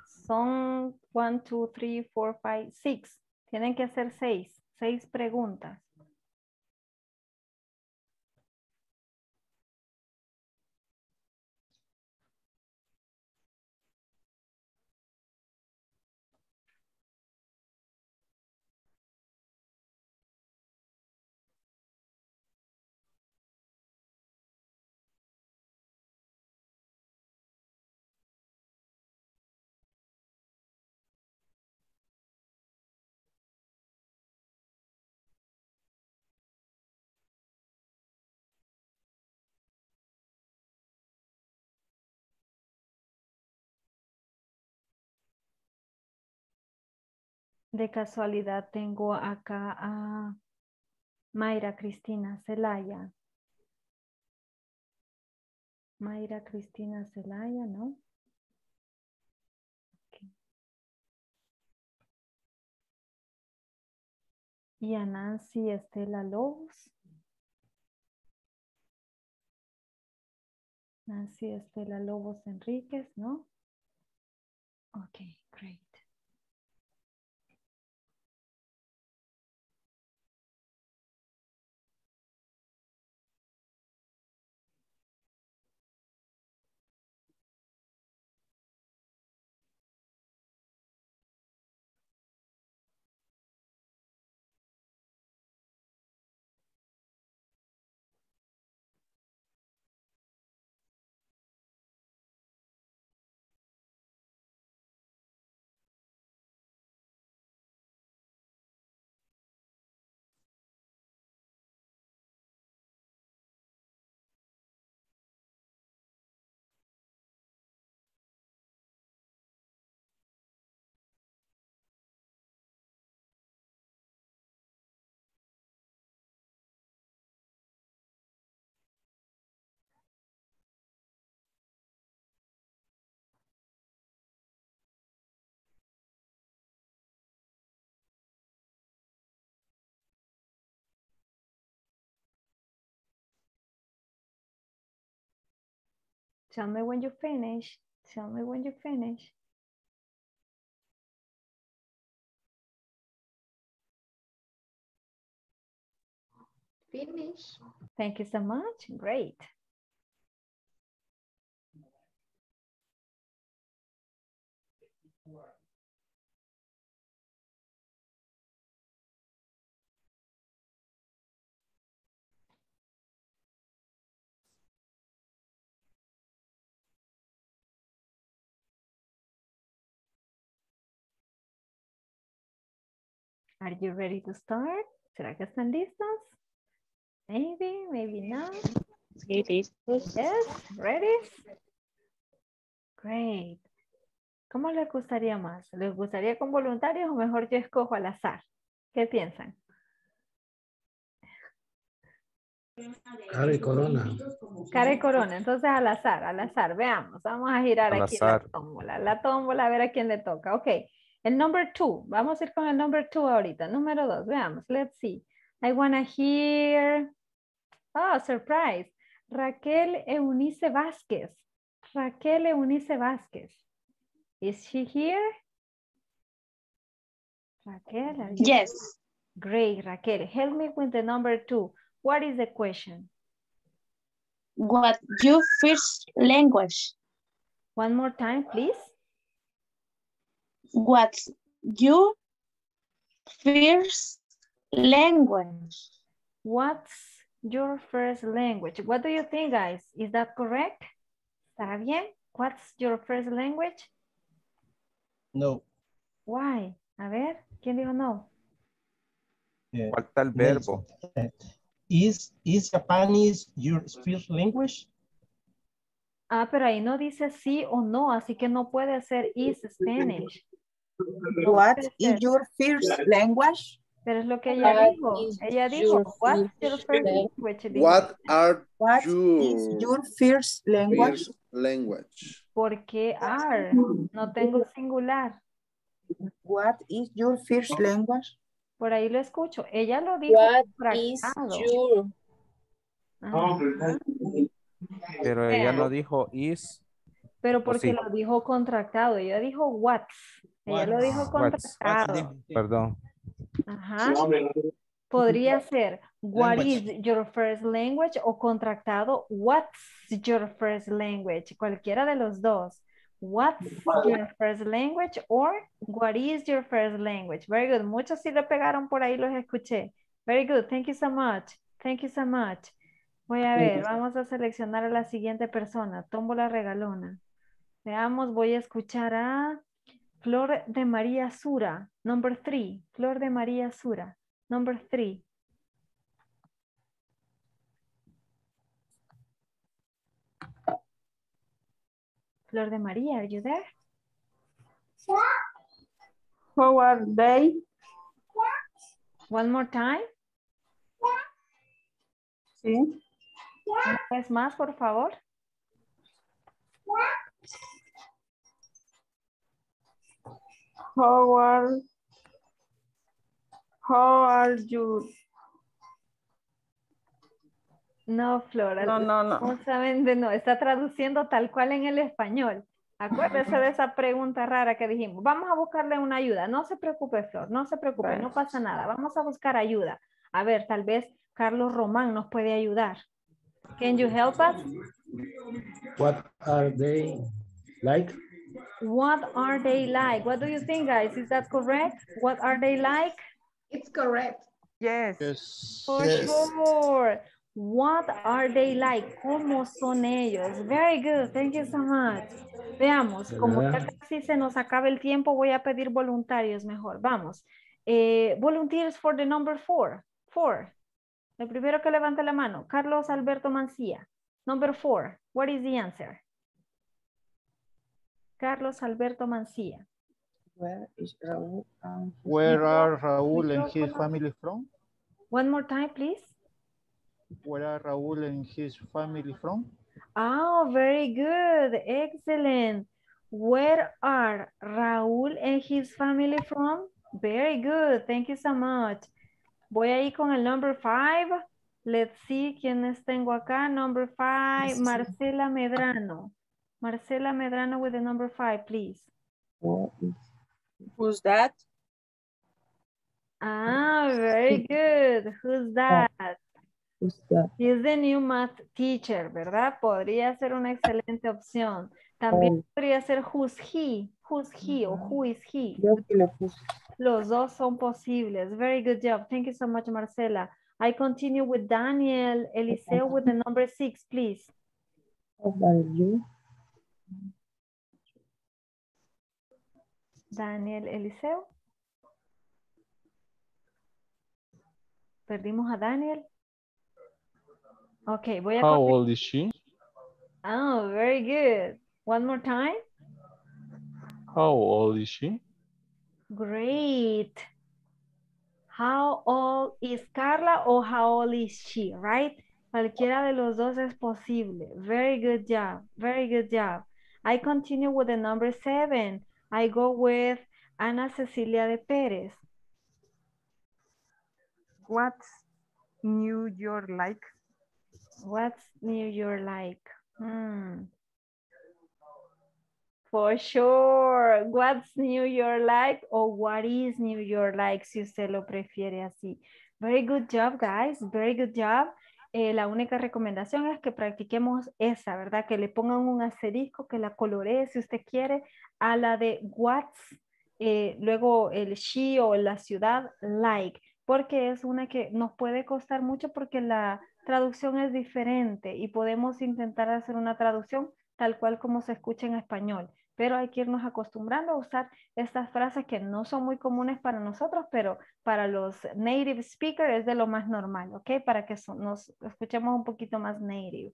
Son one, two, three, four, five, six. Tienen que hacer seis, seis preguntas. De casualidad tengo acá a Mayra Cristina Celaya. Mayra Cristina Celaya, ¿no? Y a Nancy Estela Lobos. Nancy Estela Lobos Enríquez, ¿no? Ok, great. Tell me when you finish. Tell me when you finish. Finish. Thank you so much. Great. Are you ready to start? ¿Será que están listos? Maybe, maybe not. Sí, listos. Yes, ready? Great. ¿Cómo les gustaría más? ¿Les gustaría con voluntarios o mejor yo escojo al azar? ¿Qué piensan? Cara y corona. Cara y corona, entonces al azar, al azar, veamos, vamos a girar Al aquí azar. la tómbola, la tómbola a ver a quién le toca, ok, el number two, vamos a ir con el number two ahorita, número dos, veamos, let's see, I wanna hear, oh, surprise, Raquel Eunice Vázquez, Raquel Eunice Vázquez, is she here? Raquel, are you Yes. Great, Raquel, help me with the number two, what is the question? What your first language? One more time, please. What's your first language? What's your first language? What do you think, guys? Is that correct? ¿Está bien? What's your first language? No. Why? A ver, ¿quién dijo no? Eh, Falta el verbo. Eh, Is, is Japanese your first language? Ah, pero ahí no dice sí o no, así que no puede ser is Spanish. What is your first language? Pero es lo que ella What dijo. is Ella dijo, your what's your first first lang- language? What are What is your first language? first language? ¿Por qué are? No tengo singular. What is your first language? Por ahí lo escucho. Ella lo dijo What fracado. is your Ajá. Pero ella no dijo is. Pero ¿O porque sí? lo dijo contractado. Ella dijo what. Ella lo dijo What's- contractado. Perdón. Ajá. Podría ser what is your first language o contractado what's your first language. Cualquiera de los dos. What's your first language or what is your first language? Very good. Muchos sí le pegaron por ahí, los escuché. Very good. Thank you so much. Thank you so much. Voy a ver, vamos a seleccionar a la siguiente persona. Tombo la regalona. Veamos, voy a escuchar a Flor de María Sura, number three. Flor de María Sura, number three. Flor de María, are you there? How are they? One more time. Sí. Una vez más, por favor. How are How are you? No, Flora. No, no, no. ¿Cómo saben de no? Está traduciendo tal cual en el español. Acuérdese de esa pregunta rara que dijimos. Vamos a buscarle una ayuda. No se preocupe, Flor. No se preocupe. No pasa nada. Vamos a buscar ayuda. A ver, tal vez Carlos Román nos puede ayudar. Can you help us? What are they like? What are they like? What do you think, guys? Is that correct? What are they like? It's correct. Yes. For sure. What are they like? ¿Cómo son ellos? Very good. Thank you so much. Veamos, como ya casi se nos acaba el tiempo, voy a pedir voluntarios mejor. Vamos. Eh, volunteers for the number four. Four. El primero que levante la mano. Carlos Alberto Mancía. Number four. What is the answer? Carlos Alberto Mancía. Where is Raúl? and his Where are Raúl and his family from? One more time, please. Where are Raúl and his family from? Oh, very good. Excellent. Where are Raúl and his family from? Very good. Thank you so much. Voy ahí con el number five. Let's see quiénes tengo acá. Number five, Marcela Medrano. Marcela Medrano with the number five, please. Who's that? Ah, very good. Who's that? Who's that? He's the new math teacher, ¿verdad? Podría ser una excelente opción. También Oh. podría ser who's he, who's he o who is he. Yo que le puse. Los dos son posibles. Very good job. Thank you so much, Marcela. I continue with Daniel Eliseo with the number six, please. How about you? Daniel Eliseo. Perdimos a Daniel. Ok, voy a... How old is she? Oh, very good. One more time. How old is she? Great. How old is Carla or how old is she, right? Cualquiera de los dos es posible. Very good job. Very good job. I continue with the number seven. I go with Ana Cecilia de Pérez. What's New York like? What's New York like? Hmm. For sure. What's New York like? Or what is New York like, si usted lo prefiere así. Very good job, guys. Very good job. Eh, la única recomendación es que practiquemos esa, ¿verdad? Que le pongan un asterisco, que la coloree si usted quiere, a la de what's, eh, luego el she o la ciudad like, porque es una que nos puede costar mucho porque la traducción es diferente y podemos intentar hacer una traducción tal cual como se escucha en español, pero hay que irnos acostumbrando a usar estas frases que no son muy comunes para nosotros, pero para los native speakers es de lo más normal, ¿ok? Para que nos escuchemos un poquito más native.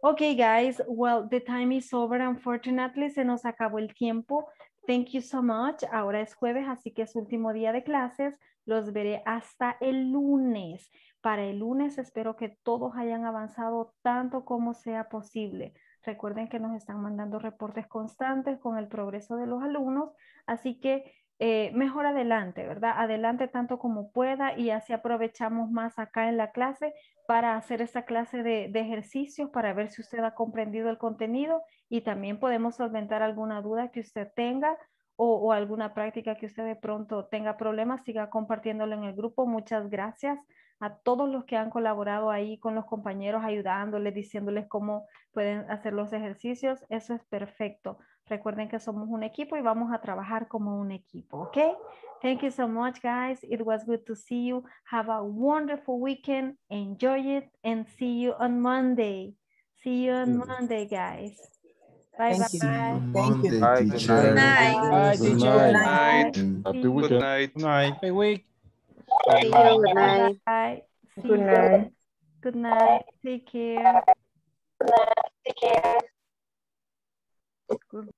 Ok, guys, well, the time is over, unfortunately, se nos acabó el tiempo. Thank you so much. Ahora es jueves, así que es último día de clases. Los veré hasta el lunes. Para el lunes espero que todos hayan avanzado tanto como sea posible. Recuerden que nos están mandando reportes constantes con el progreso de los alumnos, así que eh, mejor adelante, ¿verdad? Adelante tanto como pueda y así aprovechamos más acá en la clase para hacer esta clase de, ejercicios para ver si usted ha comprendido el contenido y también podemos solventar alguna duda que usted tenga o, o alguna práctica que usted de pronto tenga problemas, siga compartiéndolo en el grupo. Muchas gracias a todos los que han colaborado ahí con los compañeros, ayudándoles, diciéndoles cómo pueden hacer los ejercicios. Eso es perfecto. Recuerden que somos un equipo y vamos a trabajar como un equipo, ¿ok? Thank you so much, guys. It was good to see you. Have a wonderful weekend. Enjoy it and see you on Monday. See you on Monday, guys. Bye Thank you. bye. Thank you. Bye, good teacher. night. Bye, Good night. Happy Good weekend. night. Good night. Happy week. See you. Good night. Bye. See Good you. night. Good night. Take care. Good night. Take care. Good